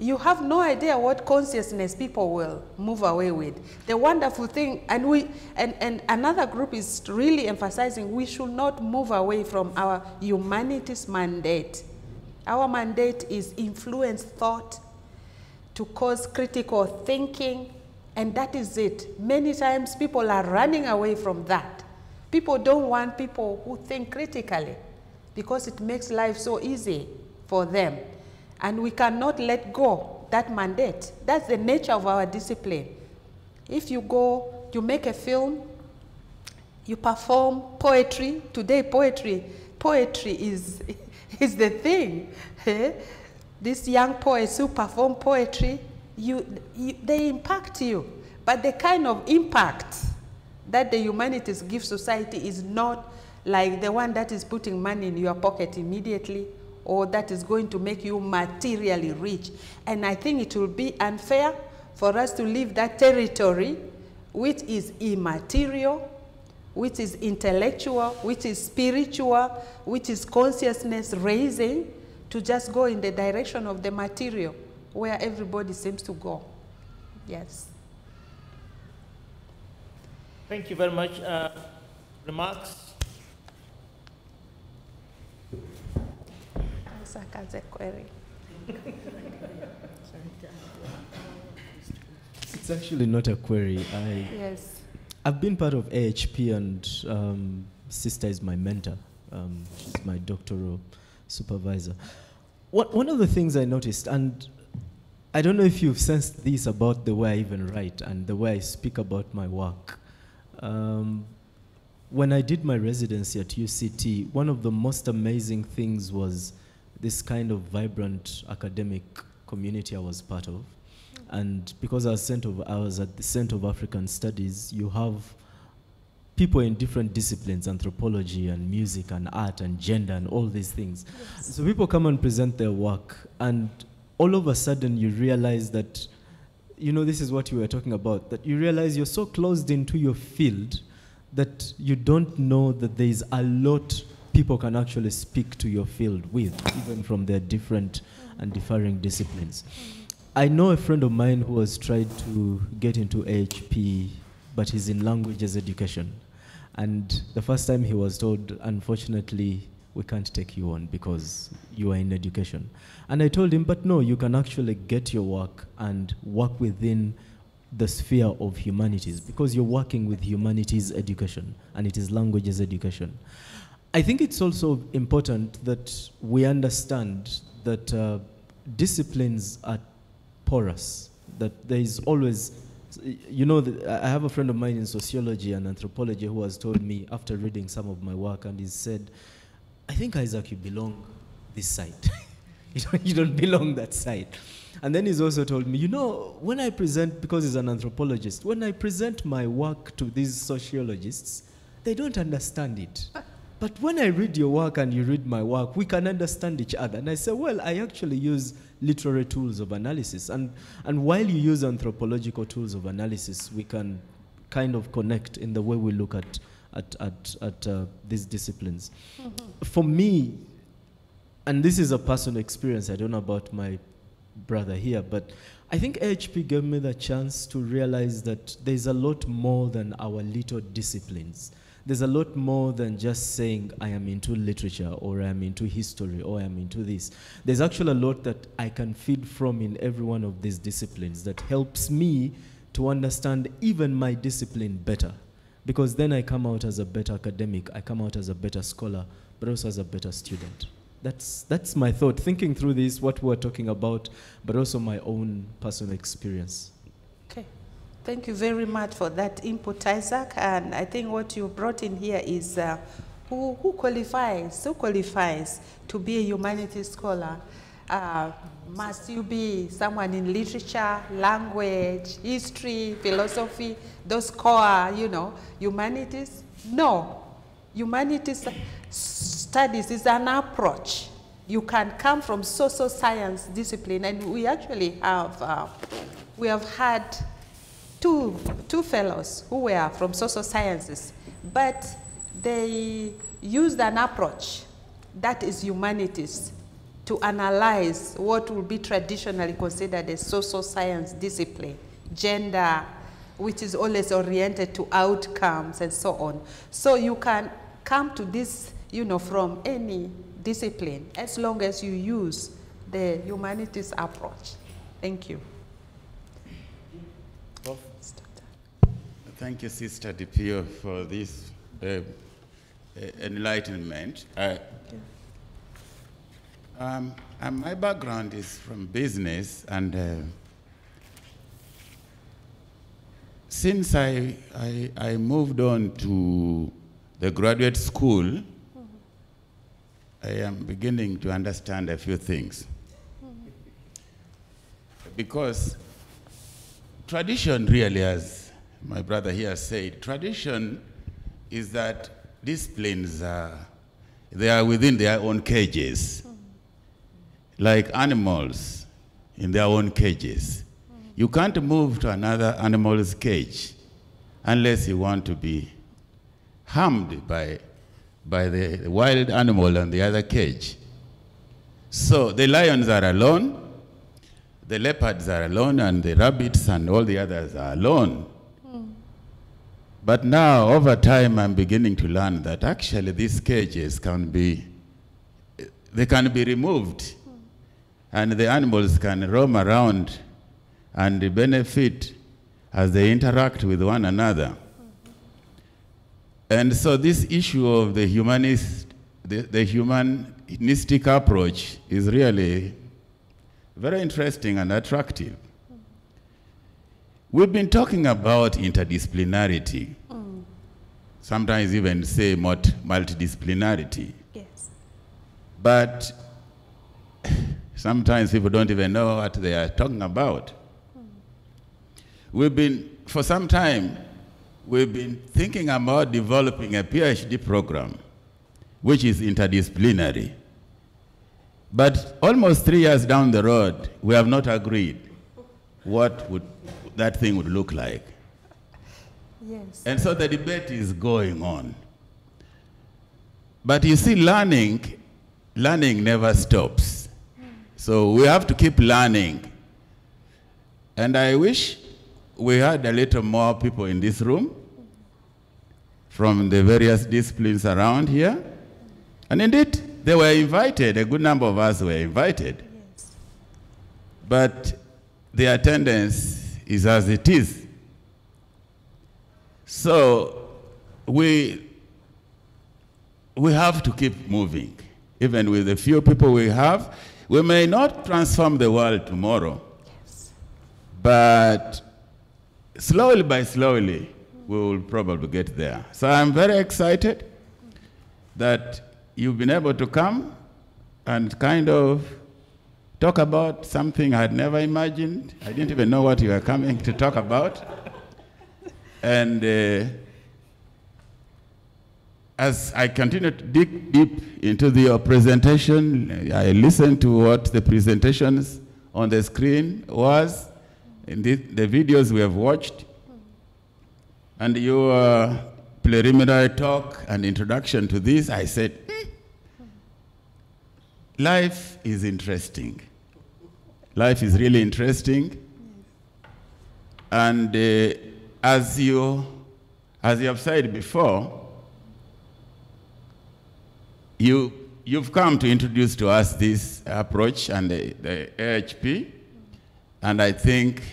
you have no idea what consciousness people will move away with. The wonderful thing, and we, and, and another group is really emphasizing we should not move away from our humanities mandate. Our mandate is influence thought to cause critical thinking, and that is it. Many times people are running away from that. People don't want people who think critically because it makes life so easy for them. And we cannot let go that mandate. That's the nature of our discipline. If you go, you make a film, you perform poetry. Today, poetry, poetry is, is the thing. Eh? These young poets who perform poetry, you, you, they impact you. But the kind of impact that the humanities give society is not like the one that is putting money in your pocket immediately or that is going to make you materially rich. And I think it will be unfair for us to leave that territory which is immaterial, which is intellectual, which is spiritual, which is consciousness raising, to just go in the direction of the material where everybody seems to go. Yes. Thank you very much. Uh, remarks? Query. It's actually not a query. I, Yes. I've been part of AHP, and um, sister is my mentor. Um, she's my doctoral supervisor. What, one of the things I noticed, and I don't know if you've sensed this about the way I even write and the way I speak about my work. Um, when I did my residency at UCT, one of the most amazing things was this kind of vibrant academic community I was part of. And because I was, sent of, I was at the Center of African Studies, you have people in different disciplines anthropology and music and art and gender and all these things. So people come and present their work, and all of a sudden you realize that, you know, this is what you were talking about, that you realize you're so closed into your field that you don't know that there is a lot people can actually speak to your field with, even from their different and differing disciplines. I know a friend of mine who has tried to get into AHP, but he's in languages education. And the first time he was told, unfortunately, we can't take you on because you are in education. And I told him, but no, you can actually get your work and work within the sphere of humanities because you're working with humanities education and it is languages education. I think it's also important that we understand that uh, disciplines are porous, that there is always, you know, I have a friend of mine in sociology and anthropology who has told me after reading some of my work, and he said, I think, Isaac, you belong this side. you, don't, you don't belong that side. And then he's also told me, you know, when I present, because he's an anthropologist, when I present my work to these sociologists, they don't understand it. But when I read your work and you read my work, we can understand each other. And I say, well, I actually use literary tools of analysis. And, and while you use anthropological tools of analysis, we can kind of connect in the way we look at, at, at, at uh, these disciplines. For me, and this is a personal experience, I don't know about my brother here, but I think AHP gave me the chance to realize that there's a lot more than our little disciplines. There's a lot more than just saying I am into literature or I am into history or I am into this. There's actually a lot that I can feed from in every one of these disciplines that helps me to understand even my discipline better. Because then I come out as a better academic, I come out as a better scholar, but also as a better student. That's, that's my thought, thinking through this, what we're talking about, but also my own personal experience. Okay. Thank you very much for that input, Isaac. And I think what you brought in here is uh, who, who qualifies, who qualifies to be a humanities scholar? Uh, must you be someone in literature, language, history, philosophy, those core, you know, humanities? No. Humanities studies is an approach. You can come from social science discipline, and we actually have, uh, we have had two, two fellows who were from social sciences, but they used an approach that is humanities to analyze what would be traditionally considered a social science discipline, gender, which is always oriented to outcomes and so on. So you can come to this, you know, from any discipline as long as you use the humanities approach. Thank you. Thank you, Sister Dipio, for this uh, enlightenment. Uh, um, and my background is from business, and uh, since I, I, I moved on to the graduate school, I am beginning to understand a few things. Because tradition really, as my brother here said, tradition is that disciplines are, they are within their own cages, like animals in their own cages. You can't move to another animal's cage unless you want to be harmed by, by the wild animal on the other cage. So the lions are alone, the leopards are alone, and the rabbits and all the others are alone. But now, over time, I'm beginning to learn that actually these cages can be, they can be removed, and the animals can roam around and benefit as they interact with one another. And so this issue of the humanist, the, the humanistic approach is really very interesting and attractive. We've been talking about interdisciplinarity, sometimes even say mult- multidisciplinarity. Yes. But sometimes people don't even know what they are talking about. We've been, for some time, we've been thinking about developing a PhD program, which is interdisciplinary. But almost three years down the road, we have not agreed what would that thing would look like. Yes. And so the debate is going on. But you see, learning, learning never stops. So we have to keep learning. And I wish we had a little more people in this room from the various disciplines around here. And indeed, they were invited, a good number of us were invited. Yes. But the attendance is as it is. So we, we have to keep moving. Even with the few people we have, we may not transform the world tomorrow, but slowly by slowly, we will probably get there. So I'm very excited that you've been able to come and kind of talk about something I had never imagined. I didn't even know what you were coming to talk about. And uh, as I continued to dig deep into the, your presentation, I listened to what the presentations on the screen was, in the, the videos we have watched, and your preliminary talk and introduction to this, I said, "Hmm, life is interesting. Life is really interesting. And uh, as you, as you have said before, you, you've come to introduce to us this approach and the, the AHP, and I think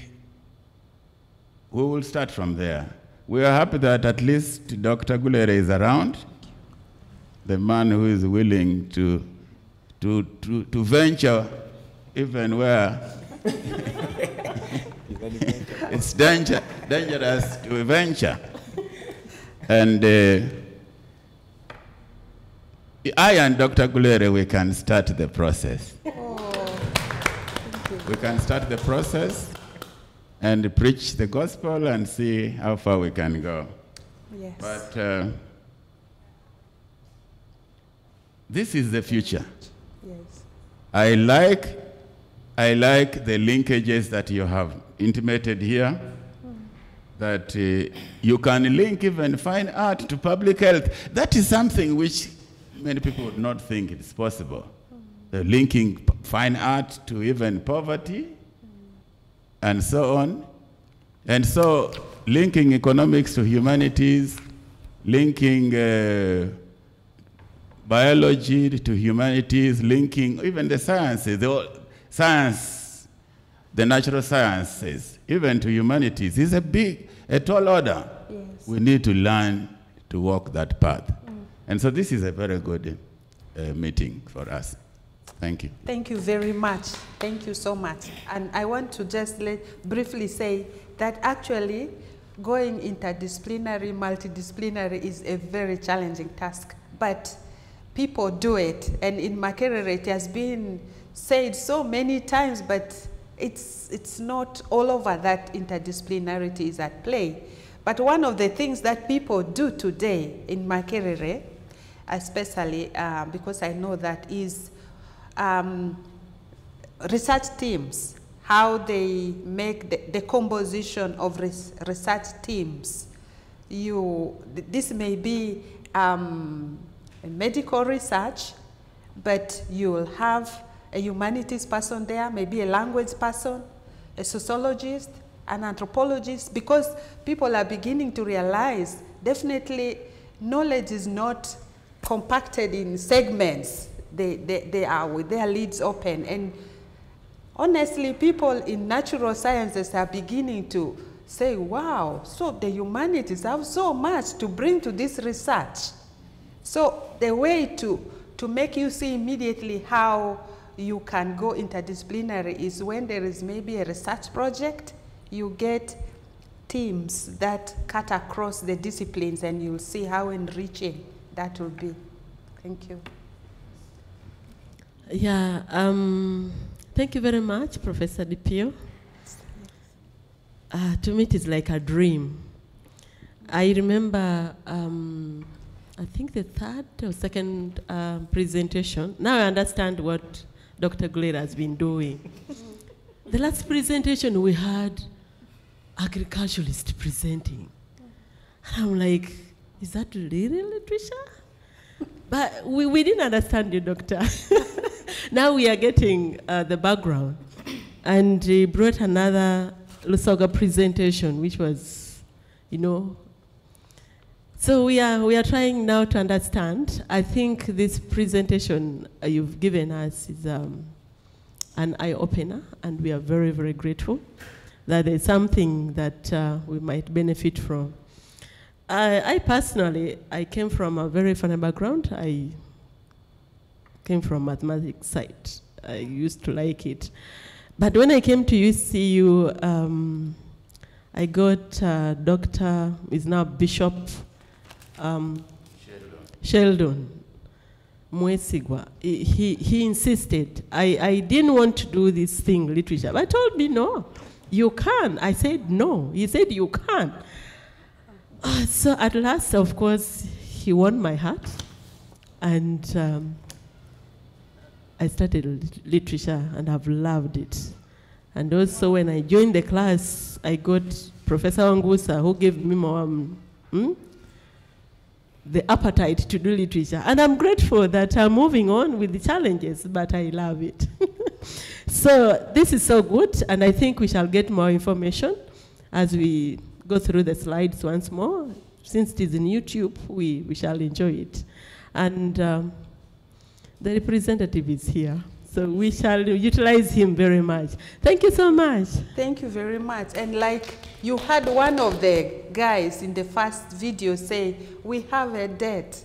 we will start from there. We are happy that at least Dr. Gulere is around, the man who is willing to, to, to, to venture even where it's danger, dangerous to venture. And uh, I and Dr. Gulere, we can start the process. We can start the process and preach the gospel and see how far we can go. Yes. But uh, this is the future. Yes. I like, I like the linkages that you have intimated here. That uh, you can link even fine art to public health. That is something which many people would not think it's possible. The linking fine art to even poverty and so on. And so linking economics to humanities, linking uh, biology to humanities, linking even the sciences, whole- science, the natural sciences, even to humanities, is a big, a tall order. Yes. We need to learn to walk that path. And so this is a very good uh, meeting for us. Thank you. Thank you very much. Thank you so much. And I want to just let, briefly say that actually going interdisciplinary, multidisciplinary is a very challenging task, but people do it. And in Makerere, it has been said so many times, but it's, it's not all over that interdisciplinarity is at play. But one of the things that people do today in Makerere, especially uh, because I know that is um, research teams, how they make the, the composition of res- research teams you, th- this may be um, medical research, but you will have a humanities person there, maybe a language person, a sociologist, an anthropologist, because people are beginning to realize definitely knowledge is not compacted in segments. They, they, they are with their lids open. And honestly, people in natural sciences are beginning to say, wow, so the humanities have so much to bring to this research. So the way to, to make you see immediately how you can go interdisciplinary is when there is maybe a research project, you get teams that cut across the disciplines and you'll see how enriching that will be. Thank you. Yeah, um, thank you very much, Professor Dipio. Uh, to me, it is like a dream. I remember, um, I think the third or second uh, presentation. Now I understand what Dr. Gulere has been doing. the last presentation we had agriculturalist presenting. And I'm like, is that really literature? But we, we didn't understand you, doctor. now we are getting uh, the background. And he brought another Lusoga presentation, which was, you know. So we are, we are trying now to understand. I think this presentation you've given us is um, an eye opener, and we are very, very grateful that there's something that uh, we might benefit from. I, I personally, I came from a very funny background. I came from mathematics side. I used to like it. But when I came to UCU, um, I got uh, Dr. is now Bishop um, Sheldon Mwesigwa. He, he, insisted. I, I didn't want to do this thing, literature. But told me, no, you can. I said, no. He said, you can. Uh, so at last, of course, he won my heart. And um, I started lit- literature and I've loved it. And also, when I joined the class, I got Professor Wangusa, who gave me more um, hmm, the appetite to do literature. And I'm grateful that I'm moving on with the challenges, but I love it. so, this is so good, and I think we shall get more information as we go through the slides once more. Since it is in YouTube, we, we shall enjoy it. And um, the representative is here. So we shall utilize him very much. Thank you so much. Thank you very much. And like you had one of the guys in the first video say, we have a debt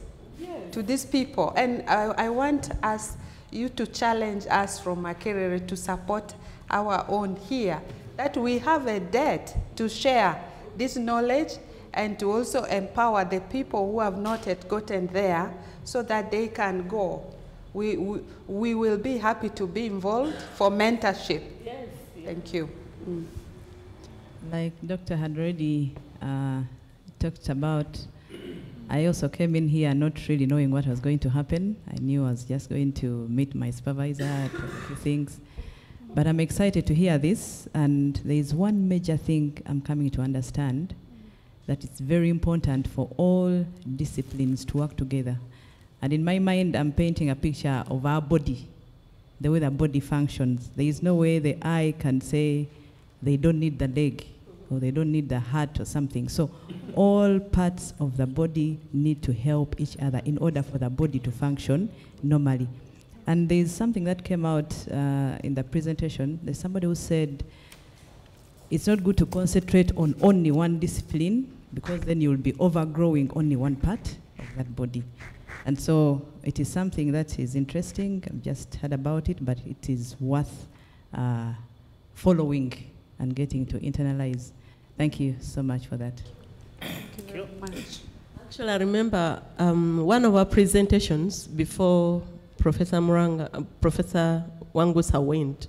to these people. And I, I want us, you to challenge us from Makerere to support our own here, that we have a debt to share this knowledge and to also empower the people who have not yet gotten there so that they can go. We, we, we will be happy to be involved for mentorship. Yes. Thank you. Mm. Like Doctor had already uh, talked about, I also came in here not really knowing what was going to happen. I knew I was just going to meet my supervisor, talk a few things. But I'm excited to hear this, and there is one major thing I'm coming to understand that it's very important for all disciplines to work together. And in my mind, I'm painting a picture of our body, the way the body functions. There is no way the eye can say they don't need the leg or they don't need the heart or something. So all parts of the body need to help each other in order for the body to function normally. And there's something that came out uh, in the presentation. There's somebody who said it's not good to concentrate on only one discipline because then you'll be overgrowing only one part of that body. And so it is something that is interesting. I've just heard about it, but it is worth uh, following and getting to internalize. Thank you so much for that. Thank you very much. Actually, I remember um, one of our presentations before Professor Muranga, uh, Professor Wangusa went.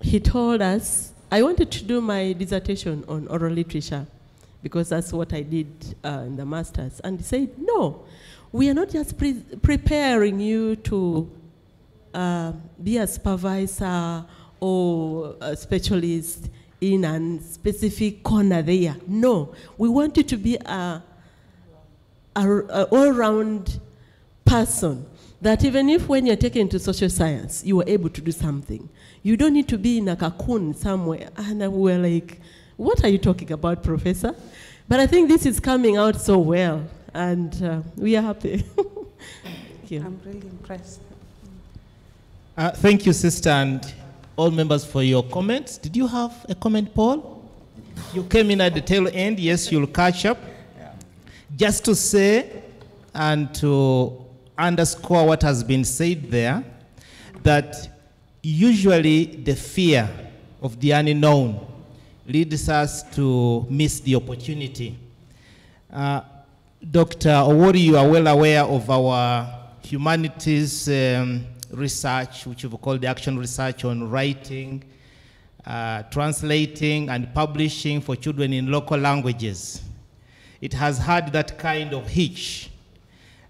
He told us, I wanted to do my dissertation on oral literature because that's what I did uh, in the master's. And he said, no, we are not just pre- preparing you to uh, be a supervisor or a specialist in a specific corner there. No, we want you to be a, a, a all-round person that even if when you're taken to social science, you are able to do something. You don't need to be in a cocoon somewhere. And we were like, what are you talking about, Professor? But I think this is coming out so well, and uh, we are happy. Thank you. I'm really impressed. Uh, thank you, sister, and all members for your comments. Did you have a comment, Paul? You came in at the tail end. Yes, you'll catch up. Just to say and to underscore what has been said there, that usually the fear of the unknown leads us to miss the opportunity. Uh, Dr. Owori, you are well aware of our humanities um, research, which we've called the action research on writing, uh, translating, and publishing for children in local languages. It has had that kind of hitch,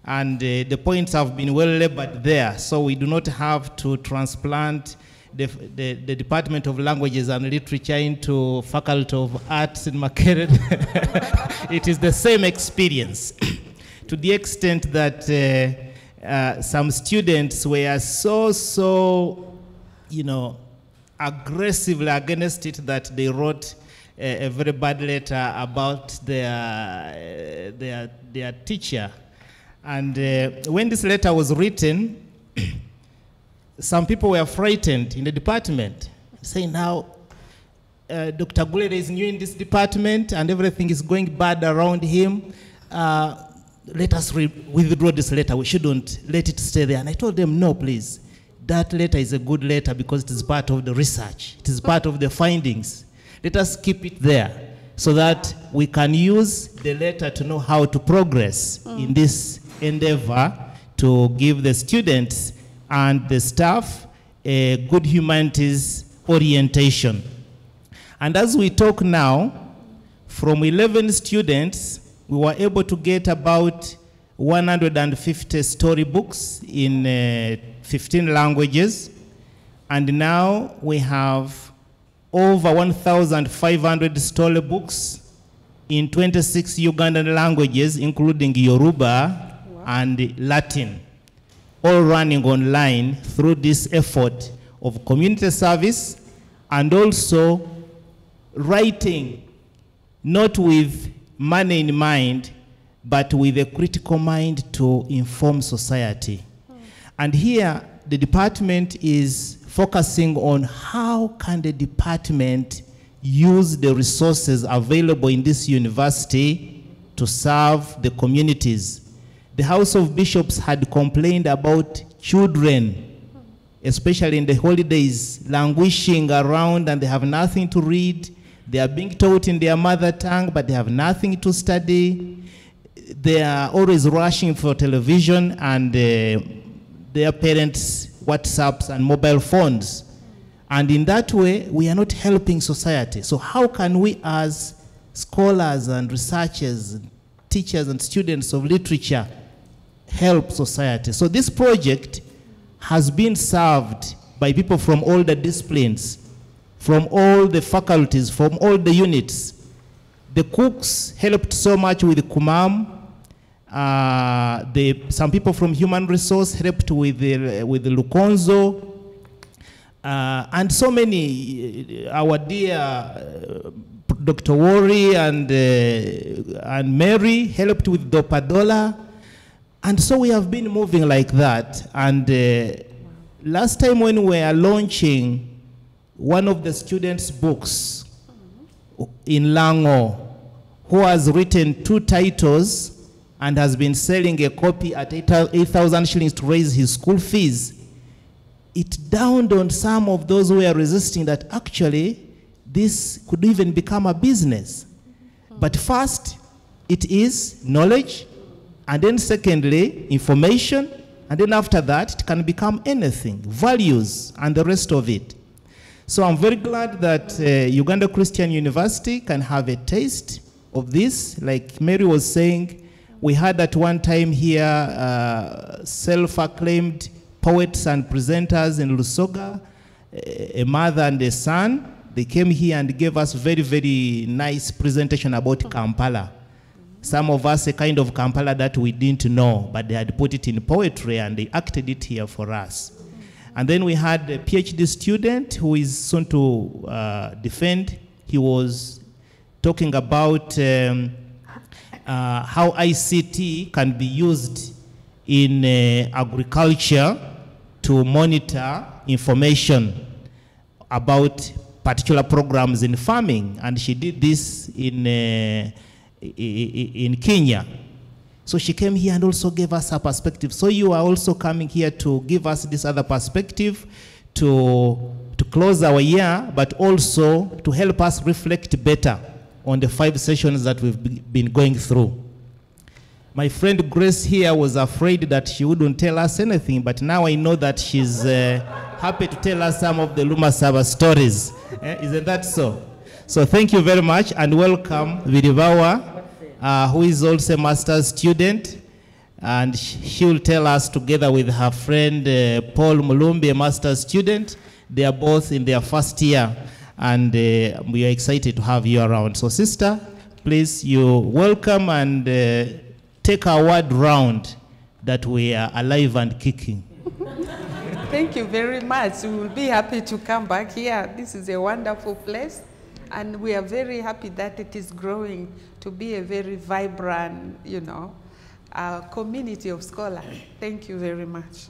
and uh, the points have been well labored there, so we do not have to transplant the, the, the Department of Languages and Literature into Faculty of Arts in Makerere. it is the same experience to the extent that uh, uh, some students were so, so, you know, aggressively against it that they wrote a, a very bad letter about their, uh, their, their teacher. And uh, when this letter was written, some people were frightened in the department, saying now uh, Dr. Gulere is new in this department and everything is going bad around him. Uh, let us withdraw this letter. We shouldn't let it stay there. And I told them, no, please. That letter is a good letter because it is part of the research, it is part of the findings. Let us keep it there so that we can use the letter to know how to progress in this endeavor to give the students and the staff a good humanities orientation. And as we talk now, from 11 students, we were able to get about 150 storybooks in uh, 15 languages. And now we have over 1,500 storybooks in 26 Ugandan languages, including Yoruba and Latin, all running online through this effort of community service and also writing not with money in mind, but with a critical mind to inform society. And here, the department is focusing on how can the department use the resources available in this university to serve the communities. The House of Bishops had complained about children especially in the holidays, languishing around and they have nothing to read. They are being taught in their mother tongue, but they have nothing to study. They are always rushing for television and uh, their parents' WhatsApps and mobile phones. And in that way, we are not helping society. So, how can we, as scholars and researchers, teachers and students of literature, help society? So, this project has been served by people from all the disciplines, from all the faculties, from all the units. The cooks helped so much with Kumam. Uh, the, some people from human resource helped with the, with the Lukonzo. Uh, and so many, uh, our dear uh, Dr. Owori and, uh, and Mary helped with Dhopadhola. And so we have been moving like that. And uh, last time when we were launching one of the students' books in Lango, who has written two titles and has been selling a copy at 8,000 shillings to raise his school fees, it dawned on some of those who were resisting that actually this could even become a business. But first, it is knowledge, and then secondly, information, and then after that, it can become anything, values, and the rest of it. So I'm very glad that uh, Uganda Christian University can have a taste of this. Like Mary was saying, we had at one time here uh, self-acclaimed poets and presenters in Lusoga, a mother and a son. They came here and gave us very, very nice presentation about Kampala. Some of us a kind of Kampala that we didn't know, but they had put it in poetry and they acted it here for us. And then we had a PhD student who is soon to uh, defend. He was talking about um, uh, how ICT can be used in uh, agriculture to monitor information about particular programs in farming. And she did this in, uh, in Kenya. So she came here and also gave us her perspective. So you are also coming here to give us this other perspective to, to close our year, but also to help us reflect better on the five sessions that we've been going through. My friend Grace here was afraid that she wouldn't tell us anything, but now I know that she's uh, happy to tell us some of the Lumasaba stories. Eh, Isn't that so? So thank you very much and welcome Virivawa, uh, who is also a master's student. And she will tell us together with her friend uh, Paul Mulumbi, a master's student. They are both in their first year and uh, we are excited to have you around. So sister, please, you welcome and uh, take our word round that we are alive and kicking. Thank you very much. We will be happy to come back here. This is a wonderful place, and we are very happy that it is growing to be a very vibrant, you know, uh, community of scholars. Thank you very much.